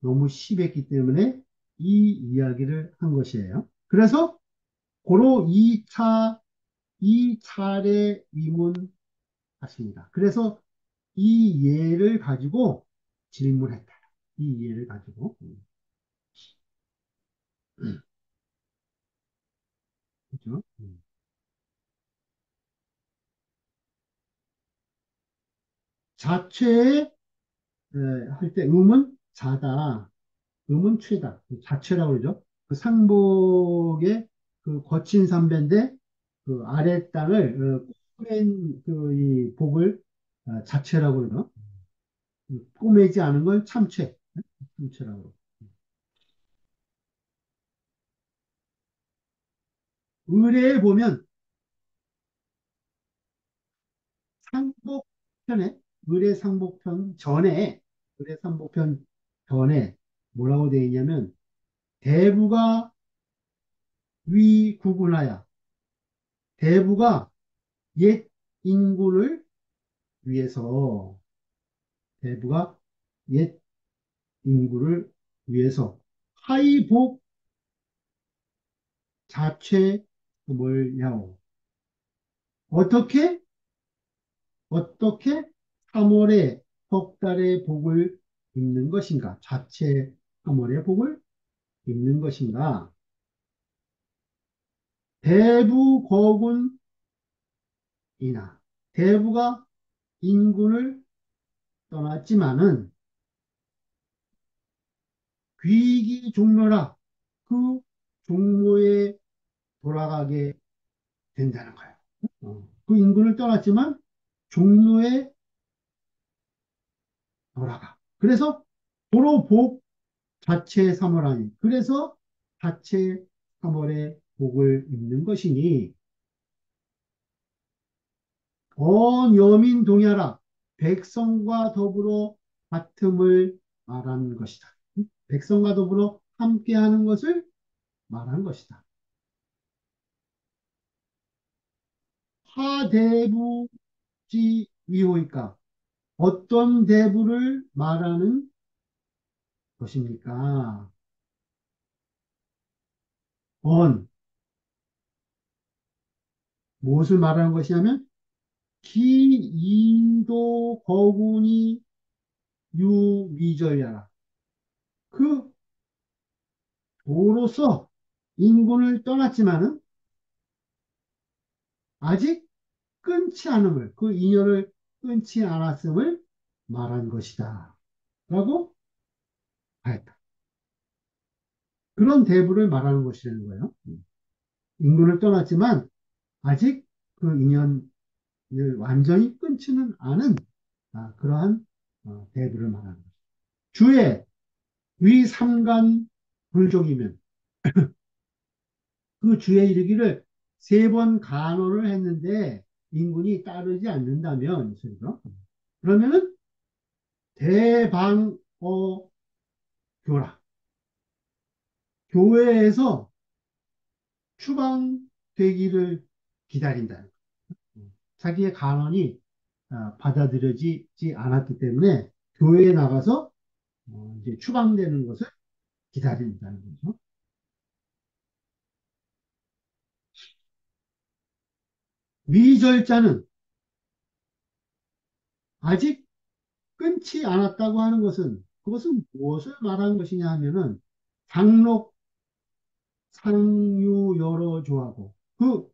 너무 심했기 때문에 이 이야기를 한 것이에요. 그래서 고로 2차, 2차례 위문하십니다. 그래서 이 예를 가지고 질문했다. 이 예를 가지고. 그죠? 자체에 할때 음은 자다. 음은 최다. 자체라고 그러죠. 그 상복의 그 거친 삼배인데 그 아래 땅을 꼬맨 그이 복을 어, 자체라고 그러죠. 꼬매지 않은 걸 참체, 참체라고. 의례에 보면 상복편에 의례 상복편 전에 의례 상복편 전에 뭐라고 되어 있냐면 대부가 위구군하야 대부가 옛 인군을 위해서 대부가 옛 인구를 위해서 하이복 자체 뭘 야오? 어떻게? 어떻게 3월에 석 달의 복을 입는 것인가? 자체 3월의 복을 입는 것인가? 대부 거군이나 대부가 인군을 떠났지만은 귀기 종묘라 그 종묘에 돌아가게 된다는 거예요. 어, 그 인군을 떠났지만 종묘에 돌아가. 그래서 도로 복 자체 3월 아니. 그래서 자체 3월에 복을 입는 것이니 언여민 동야라 백성과 더불어 같음을 말하는 것이다. 백성과 더불어 함께하는 것을 말하는 것이다. 하대부지 위호이까 어떤 대부를 말하는 것입니까? 언 무엇을 말하는 것이냐면 기인도 거군이 유위절야라. 그 도로서 인군을 떠났지만은 아직 끊지 않음을, 그 인연을 끊지 않았음을 말한 것이다. 라고 하였다. 그런 대부를 말하는 것이라는 거예요. 인근을 떠났지만 아직 그 인연을 완전히 끊지는 않은 아, 그러한 어, 대부를 말하는 거죠. 주의 위 삼간 불족이면 [laughs] 그 주에 이르기를 세 번 간언을 했는데 인군이 따르지 않는다면 그죠? 그러면은 대방어 교라 교회에서 추방되기를 기다린다. 자기의 간언이 아, 받아들여지지 않았기 때문에 교회에 나가서 어, 이제 추방되는 것을 기다린다는 거죠. 미절자는 아직 끊지 않았다고 하는 것은 그것은 무엇을 말하는 것이냐 하면은 장록 상유 여러 조하고 그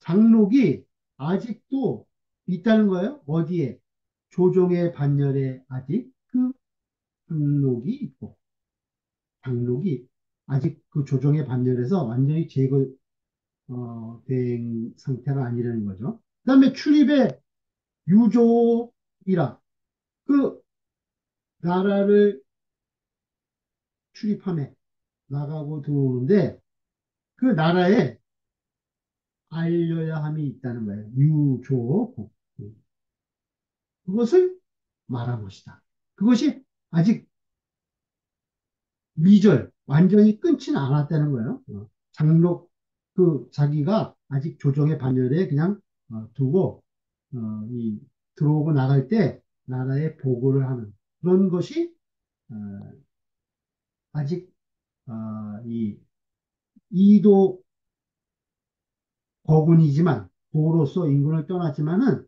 장록이 아직도 있다는 거예요. 어디에? 조종의 반열에 아직 그 장록이 있고 장록이 아직 그 조종의 반열에서 완전히 제거 된 어, 상태가 아니라는 거죠. 그 다음에 출입의 유조이라 그 나라를 출입함에 나가고 들어오는데 그 나라에 알려야 함이 있다는 거예요. 유조 그것을 말한 것이다. 그것이 아직 미절 완전히 끊지는 않았다는 거예요. 어, 장록 그 자기가 아직 조정의 반열에 그냥 어, 두고 어, 이 들어오고 나갈 때 나라에 보고를 하는 그런 것이 어, 아직 어, 이 이도 거군이지만 도로서 인근을 떠났지만은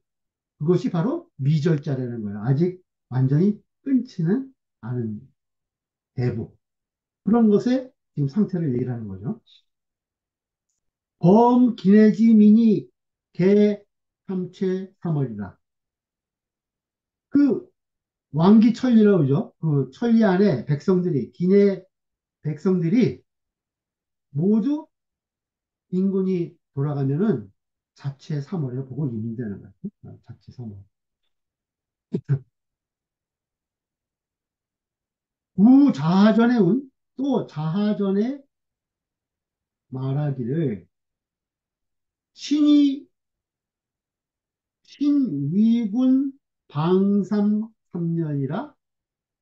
그것이 바로 미절자라는 거예요. 아직 완전히 끊지는 않은 대부 그런 것에 지금 상태를 얘기하는 거죠. 범 기내지 민이 개 삼체 삼월이라. 그 왕기 천리라고 그러죠. 그 천리 안에 백성들이 기내 백성들이 모두 인군이 돌아가면은 자체 삼월에 보고 이민되는 거예요. 어, 자체 삼월. [laughs] 우자하전의 운, 또 자하전에 말하기를 신이 신위군 방삼 3년이라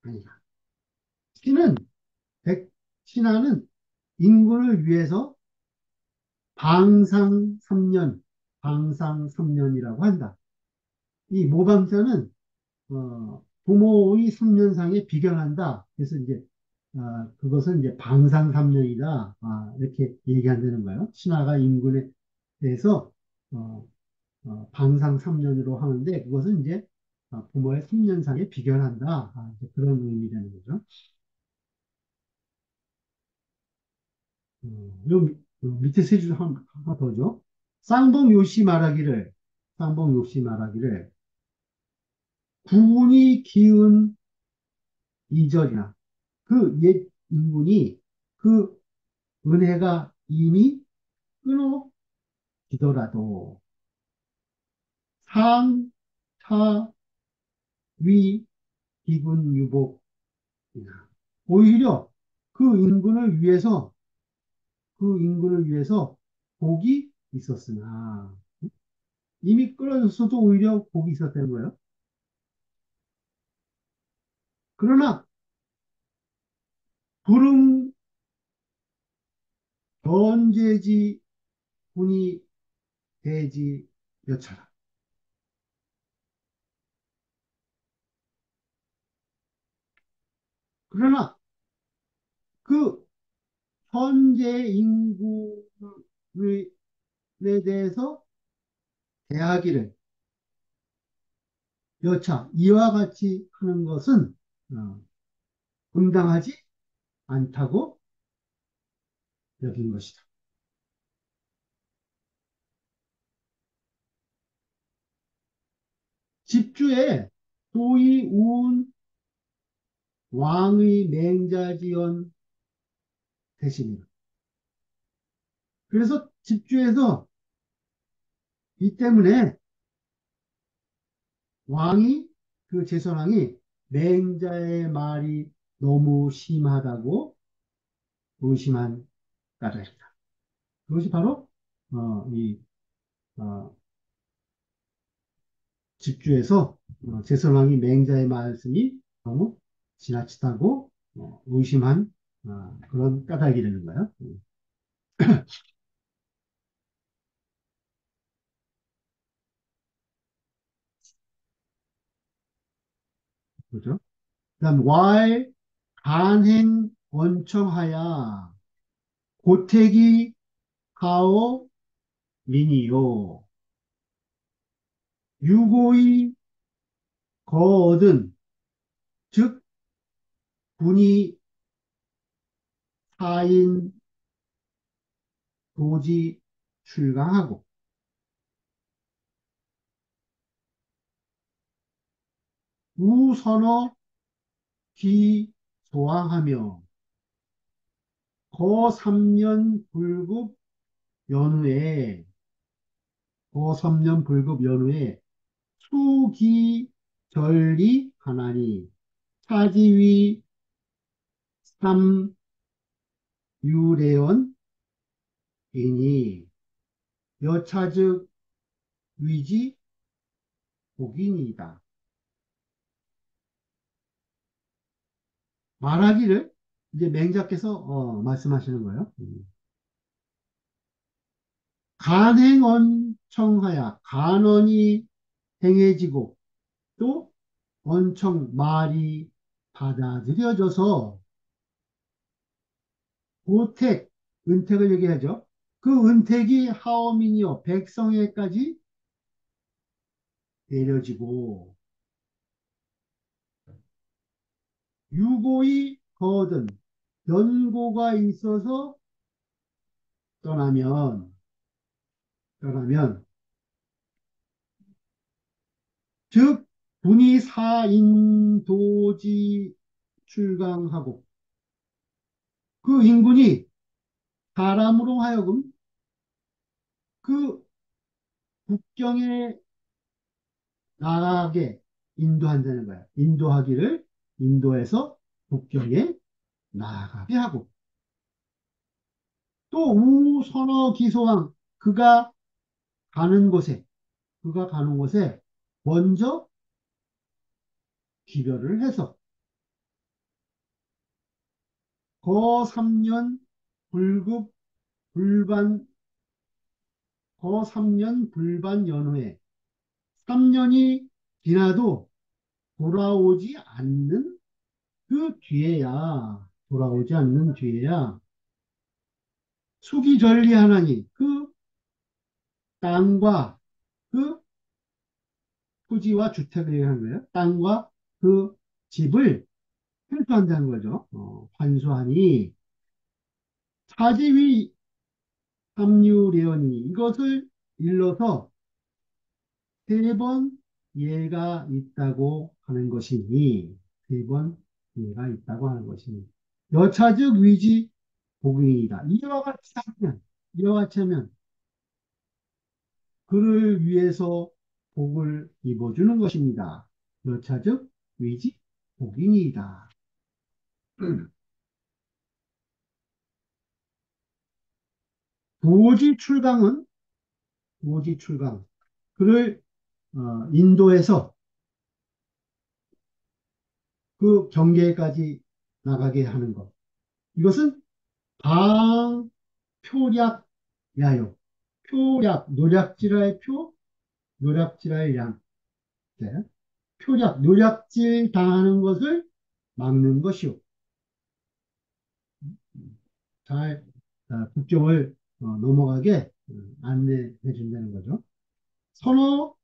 아니라 신은 백 신하는 인군을 위해서 방상 3년 방상 3년이라고 한다. 이 모방자는 어, 부모의 3년상에 비견한다. 그래서 이제 아, 그것은 이제 방상 3년이다. 아, 이렇게 얘기한다는 거예요. 신하가 인군에 대해서 어, 어, 방상 3년으로 하는데 그것은 이제 어, 부모의 3년상에 비견한다. 아, 그런 의미 되는 거죠. 어, 요 밑에 세 줄 하나 더죠. 쌍봉 요시 말하기를 쌍봉 요시 말하기를 구분이 기운 이절이나 그 옛 인군이 그 은혜가 이미 끊어 지더라도 상, 차, 위, 기군, 유복이나 오히려 그 인군을 위해서 그 인군을 위해서 복이 있었으나 이미 끊어졌어도 오히려 복이 있었다는 거예요. 그러나 불응 변제지 군이 여차라. 그러나 그 현재 인구에 대해서 대하기를 여차 이와 같이 하는 것은 어, 응당하지 않다고 여긴 것이다. 집주에 도의 운 왕의 맹자지연 대신이다. 그래서 집주에서 이 때문에 왕이, 그 제선왕이 맹자의 말이 너무 심하다고 의심한 까닭이다. 그것이 바로, 어, 이, 어, 집주에서 어, 제선왕이 맹자의 말씀이 너무 지나치다고 어, 의심한 어, 그런 까닭이 되는 거예요. 음. 그죠? 그다음 why 간행 원청하야 고택이 하오 민이요 유고의 거얻은 즉 군이 사인 도지 출강하고 우선어 기소왕하며 거삼년 불급 연후에 거삼년 불급 연후에 수기 전리 하나니 차지위 삼 유래원 이니 여차즉 위지 복인이다. 말하기를 이제 맹자께서 어, 말씀하시는 거예요. 음. 간행언 청하야 간언이 행해지고 또 언청 말이 받아들여져서 고택 은택을 얘기하죠. 그 은택이 하어민이요 백성에까지 내려지고 유고의 거든 연고가 있어서 떠나면 떠나면 즉 분이 사인도지 출강하고 그 인군이 사람으로 하여금 그 국경에 나가게 인도한다는 거야. 인도하기를 인도에서 국경에 나가게 하고 또 우선어 기소왕 그가 가는 곳에 그가 가는 곳에 먼저 기별을 해서 거 3년 불급 불반 거 3년 불반 연후에 3년이 지나도 돌아오지 않는 그 뒤에야 돌아오지 않는 뒤에야 수기전리하나니 그 땅과 그 토지와 주택을 얘기하는 거예요. 땅과 그 집을 회수한다는 거죠. 어, 환수하니 사지위 합류례언이 이것을 일러서 세 번 예가 있다고 하는 것이니 세 번 예가 있다고 하는 것이니 여차적 위지 복음이다. 이와 같이 하면 이와 같이 하면 그를 위해서 복을 입어주는 것입니다. 여차적 위지 복인이다. 도지 출강은 도지 출강 그를 어, 인도에서 그 경계까지 나가게 하는 것. 이것은 방 표략 야요. 표략, 노략질할 표, 노략질할 양. 네. 표략, 노략질 당하는 것을 막는 것이요. 잘 아, 국경을 어, 넘어가게 어, 안내해 준다는 거죠. 선호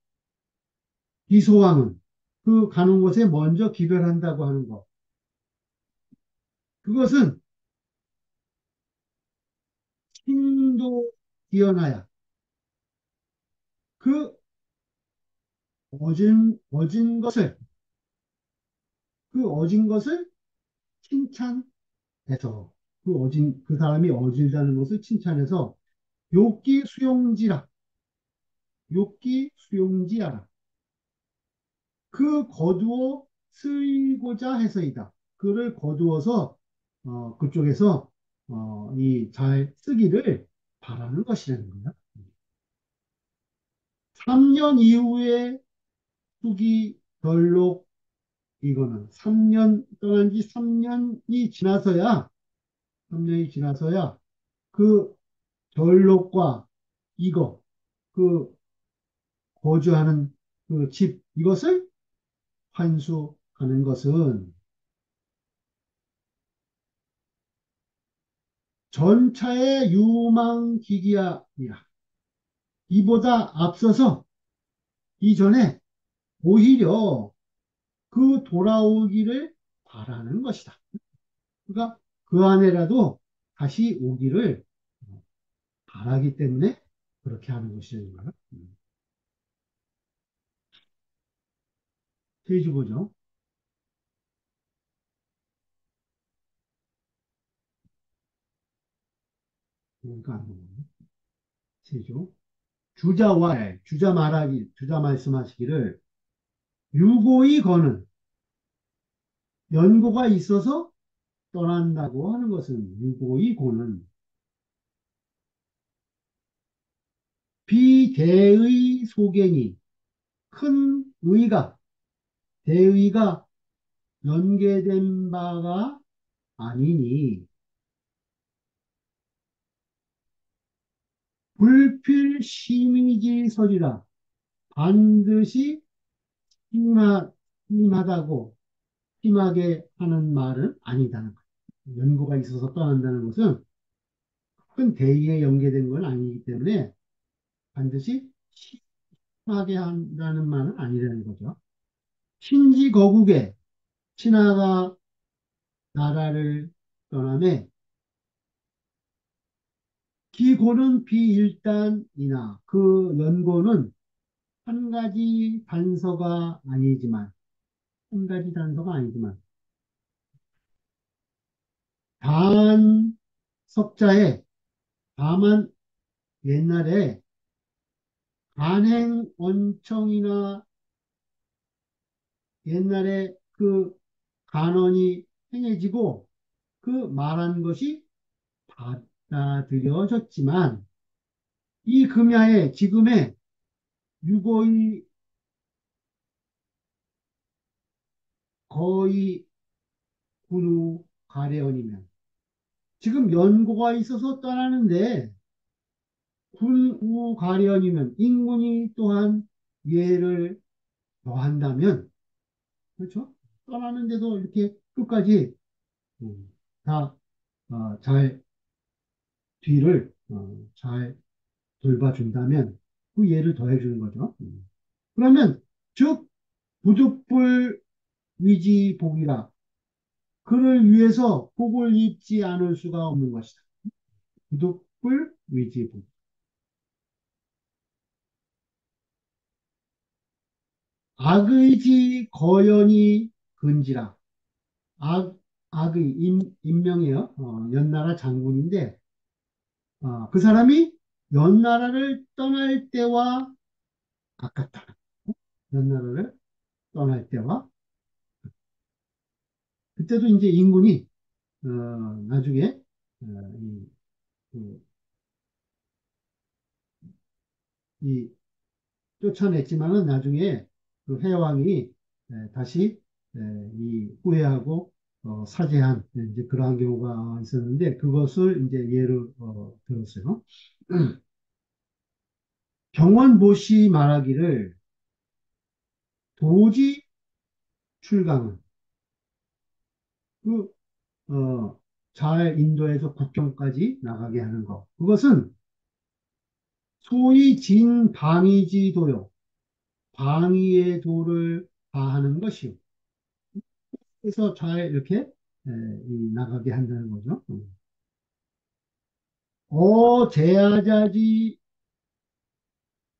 기소왕은 그 가는 곳에 먼저 기별한다고 하는 것. 그것은 신도 기어나야 그 어진, 어진 것을 그 어진 것을 칭찬해서 그 어진 그 사람이 어질다는 것을 칭찬해서 욕기 수용지라. 욕기 수용지하라. 그 거두어 쓰이고자 해서이다. 그를 거두어서 어, 그쪽에서 어, 이 잘 쓰기를 바라는 것이라는 거야. 3년 이후에 후기 별록 이거는 3년 떠난 지 3년이 지나서야 3년이 지나서야 그 별록과 이거 그 거주하는 그 집 이것을 환수하는 것은 전차의 유망기기야. 이보다 앞서서 이전에 오히려 그 돌아오기를 바라는 것이다. 그러니까 그 안에라도 다시 오기를 바라기 때문에 그렇게 하는 것이라는 거예요. 페이지 보죠. 그러니까 안 보네. 세조. 주자와 주자 말하기, 주자 말씀하시기를 유고의 거는 연고가 있어서 떠난다고 하는 것은 유고의 고는 비대의 소견이 큰 의가 대의가 연계된 바가 아니니 불필 심의지설이라 반드시 심하, 심하다고 심하게 하는 말은 아니다는 거예요. 연고가 있어서 떠난다는 것은 큰 대의에 연계된 건 아니기 때문에 반드시 심하게 한다는 말은 아니라는 거죠. 신지 거국에 신하가 나라를 떠남에 기고는 비일단이나 그 연고는 한 가지 단서가 아니지만 한 가지 단서가 아니지만 단 석자에 다만 옛날에 간행 원청이나 옛날에 그 간언이 행해지고 그 말한 것이 받아들여졌지만 이 금야에 지금의 유고의 거의 군우 가래언이면 지금 연고가 있어서 떠나는데 군우 가래언이면 인군이 또한 예를 더한다면 그렇죠? 떠나는데도 이렇게 끝까지 음, 다잘 뒤를 어, 잘 돌봐준다면 그 예를 더해주는 거죠. 음. 그러면 즉 부득불 위지복이라 그를 위해서 복을 입지 않을 수가 없는 것이다. 부득불 위지복. 악의지 거연이 근지라. 악, 악의 임, 임명이에요. 어, 연나라 장군인데 어, 그 사람이 연 나라를 떠날 때와 같았다. 연 나라를 떠날 때와 그때도 이제 인군이 어, 나중에 어, 이, 그, 이 쫓아냈지만은 나중에 그 해왕이 에, 다시 에, 이 후회하고 어, 사죄한 이제 그러한 경우가 있었는데 그것을 이제 예를 어, 들었어요. 경원보시 말하기를 도지 출강은 그, 어, 잘 인도해서 국경까지 나가게 하는 것. 그것은 소위 진 방위지 도요. 방위의 도를 다하는 것이요. 그래서 잘 이렇게 에, 이, 나가게 한다는 거죠. 음. 어, 제아자지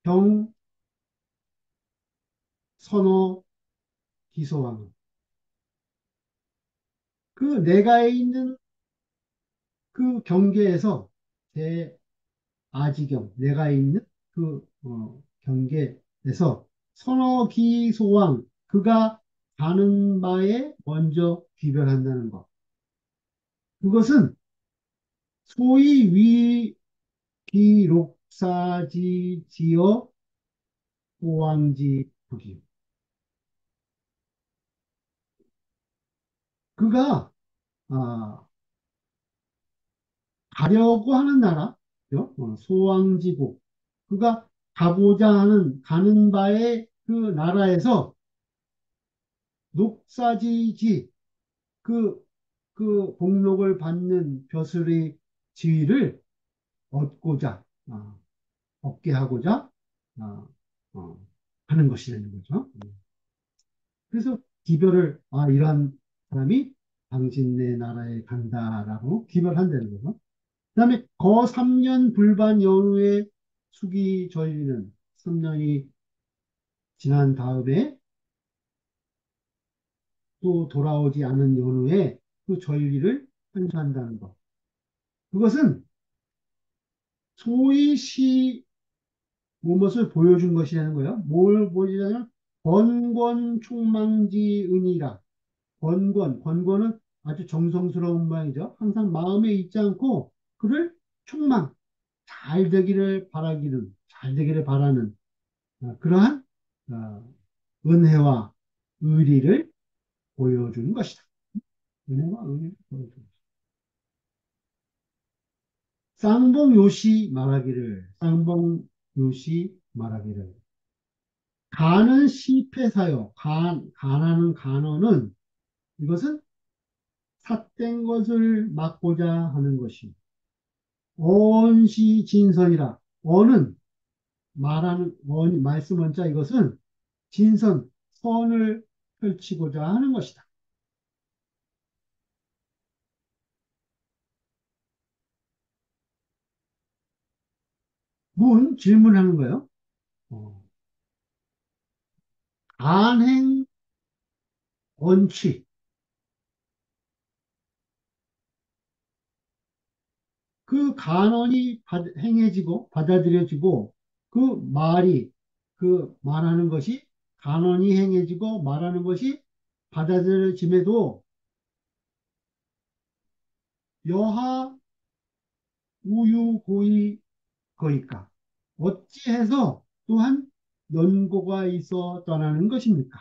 경 선호 기소왕. 그 내가에 있는 그 경계에서 제 아지경, 내가 있는 그, 어, 경계에서 선어기소왕, 그가 가는 바에 먼저 귀별한다는 것. 그것은 소위 위기록사지 지어 오왕지 그가 아, 가려고 하는 나라, 어, 소왕지국, 그가 가고자 하는 가는 바의 그 나라에서 녹사지지 그, 그 복록을 받는 벼슬의 지위를 얻고자 아, 얻게 하고자 아, 어, 하는 것이라는 거죠. 그래서 기별을 아 이러한 사람이 당신네 나라에 간다라고 기별한다는 거죠. 그 다음에 거 3년 불반 연후에 수기 저희는 3년이 지난 다음에 또 돌아오지 않은 연후에 그 전리를 현수한다는 것. 그것은 소위 시 무엇을 보여준 것이라는 거예요. 뭘 보여주냐면 번권 총망지은이라. 번권, 번권은 아주 정성스러운 모양이죠. 항상 마음에 있지 않고 그를 총망, 잘 되기를 바라기는, 잘 되기를 바라는 어, 그러한 어, 은혜와 의리를 보여주는 것이다. 은혜와 의리를 보여주는. 쌍봉요시 말하기를, 쌍봉요시 말하기를. 간은 시패사요. 간, 간하는 간어는 이것은 삿된 것을 막고자 하는 것이. 언시진선이라. 언은 말하는, 원, 말씀 원자 이것은 진선, 선을 펼치고자 하는 것이다. 문, 질문하는 거예요. 어, 안행, 원칙. 그 간언이 받- 행해지고 받아들여지고 그 말이 그 말하는 것이 간언이 행해지고 말하는 것이 받아들여짐에도 여하 우유고의 거니까 어찌해서 또한 연고가 있어 떠나는 것입니까?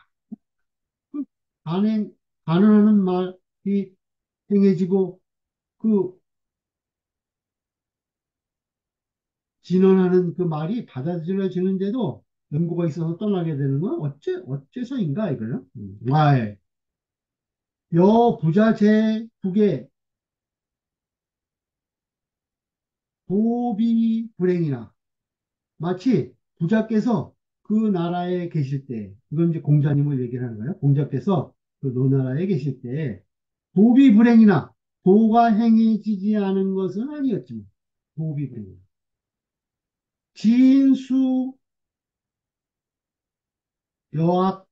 그 간행 간언하는 말이 행해지고 그 진언하는 그 말이 받아들여지는데도 연고가 있어서 떠나게 되는 건 어째, 어째서인가, 이거요? 음. 와에. 여 부자 제국의 도비 불행이나 마치 부자께서 그 나라에 계실 때, 이건 이제 공자님을 얘기를 하는 거예요. 공자께서 그 노나라에 계실 때 도비 불행이나 도가 행해지지 않은 것은 아니었지만 도비 불행. 진수 여악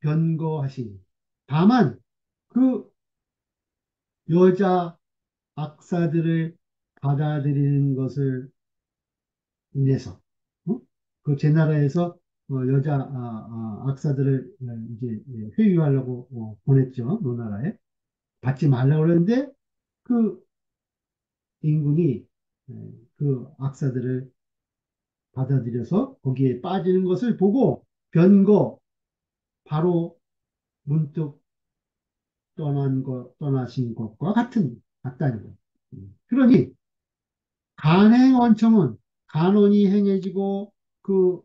변거하시니 다만 그 여자 악사들을 받아들이는 것을 인해서 어? 그 제 나라에서 어, 여자 아, 아, 악사들을 어, 이제 예, 회유하려고 어, 보냈죠 노나라에 받지 말라고 그랬는데 그 인군이 예, 그 악사들을 받아들여서 거기에 빠지는 것을 보고 변거 바로 문득 떠난 것, 떠나신 것과 같은, 같다는 거예요. 음. 그러니, 간행원청은 간원이 행해지고 그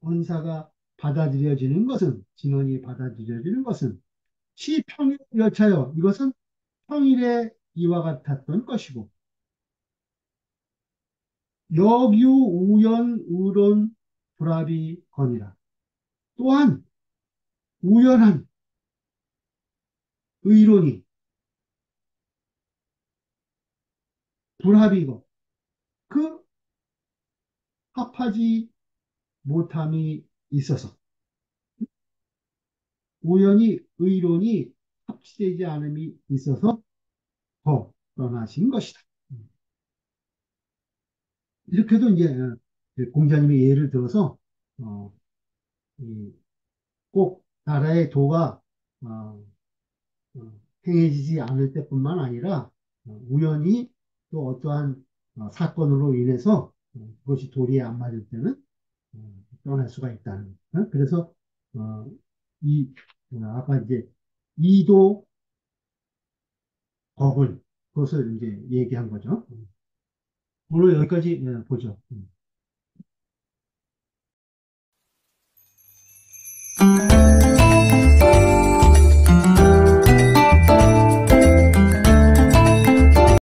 원사가 받아들여지는 것은, 진원이 받아들여지는 것은 시평일 여차여 이것은 평일에 이와 같았던 것이고, 역유 우연 우론 불합이 거니라. 또한 우연한 의론이 불합이고 그 합하지 못함이 있어서 우연히 의론이 합치되지 않음이 있어서 더 떠나신 것이다. 이렇게도 이제 어, 공자님의 예를 들어서 어, 이, 꼭 나라의 도가 어, 어, 행해지지 않을 때뿐만 아니라 어, 우연히 또 어떠한 어, 사건으로 인해서 어, 그것이 도리에 안 맞을 때는 어, 떠날 수가 있다는. 어? 그래서 어, 이 어, 아까 이제 이도 거군 그것을 이제 얘기한 거죠. 오늘 여기까지 예, 보죠. 음.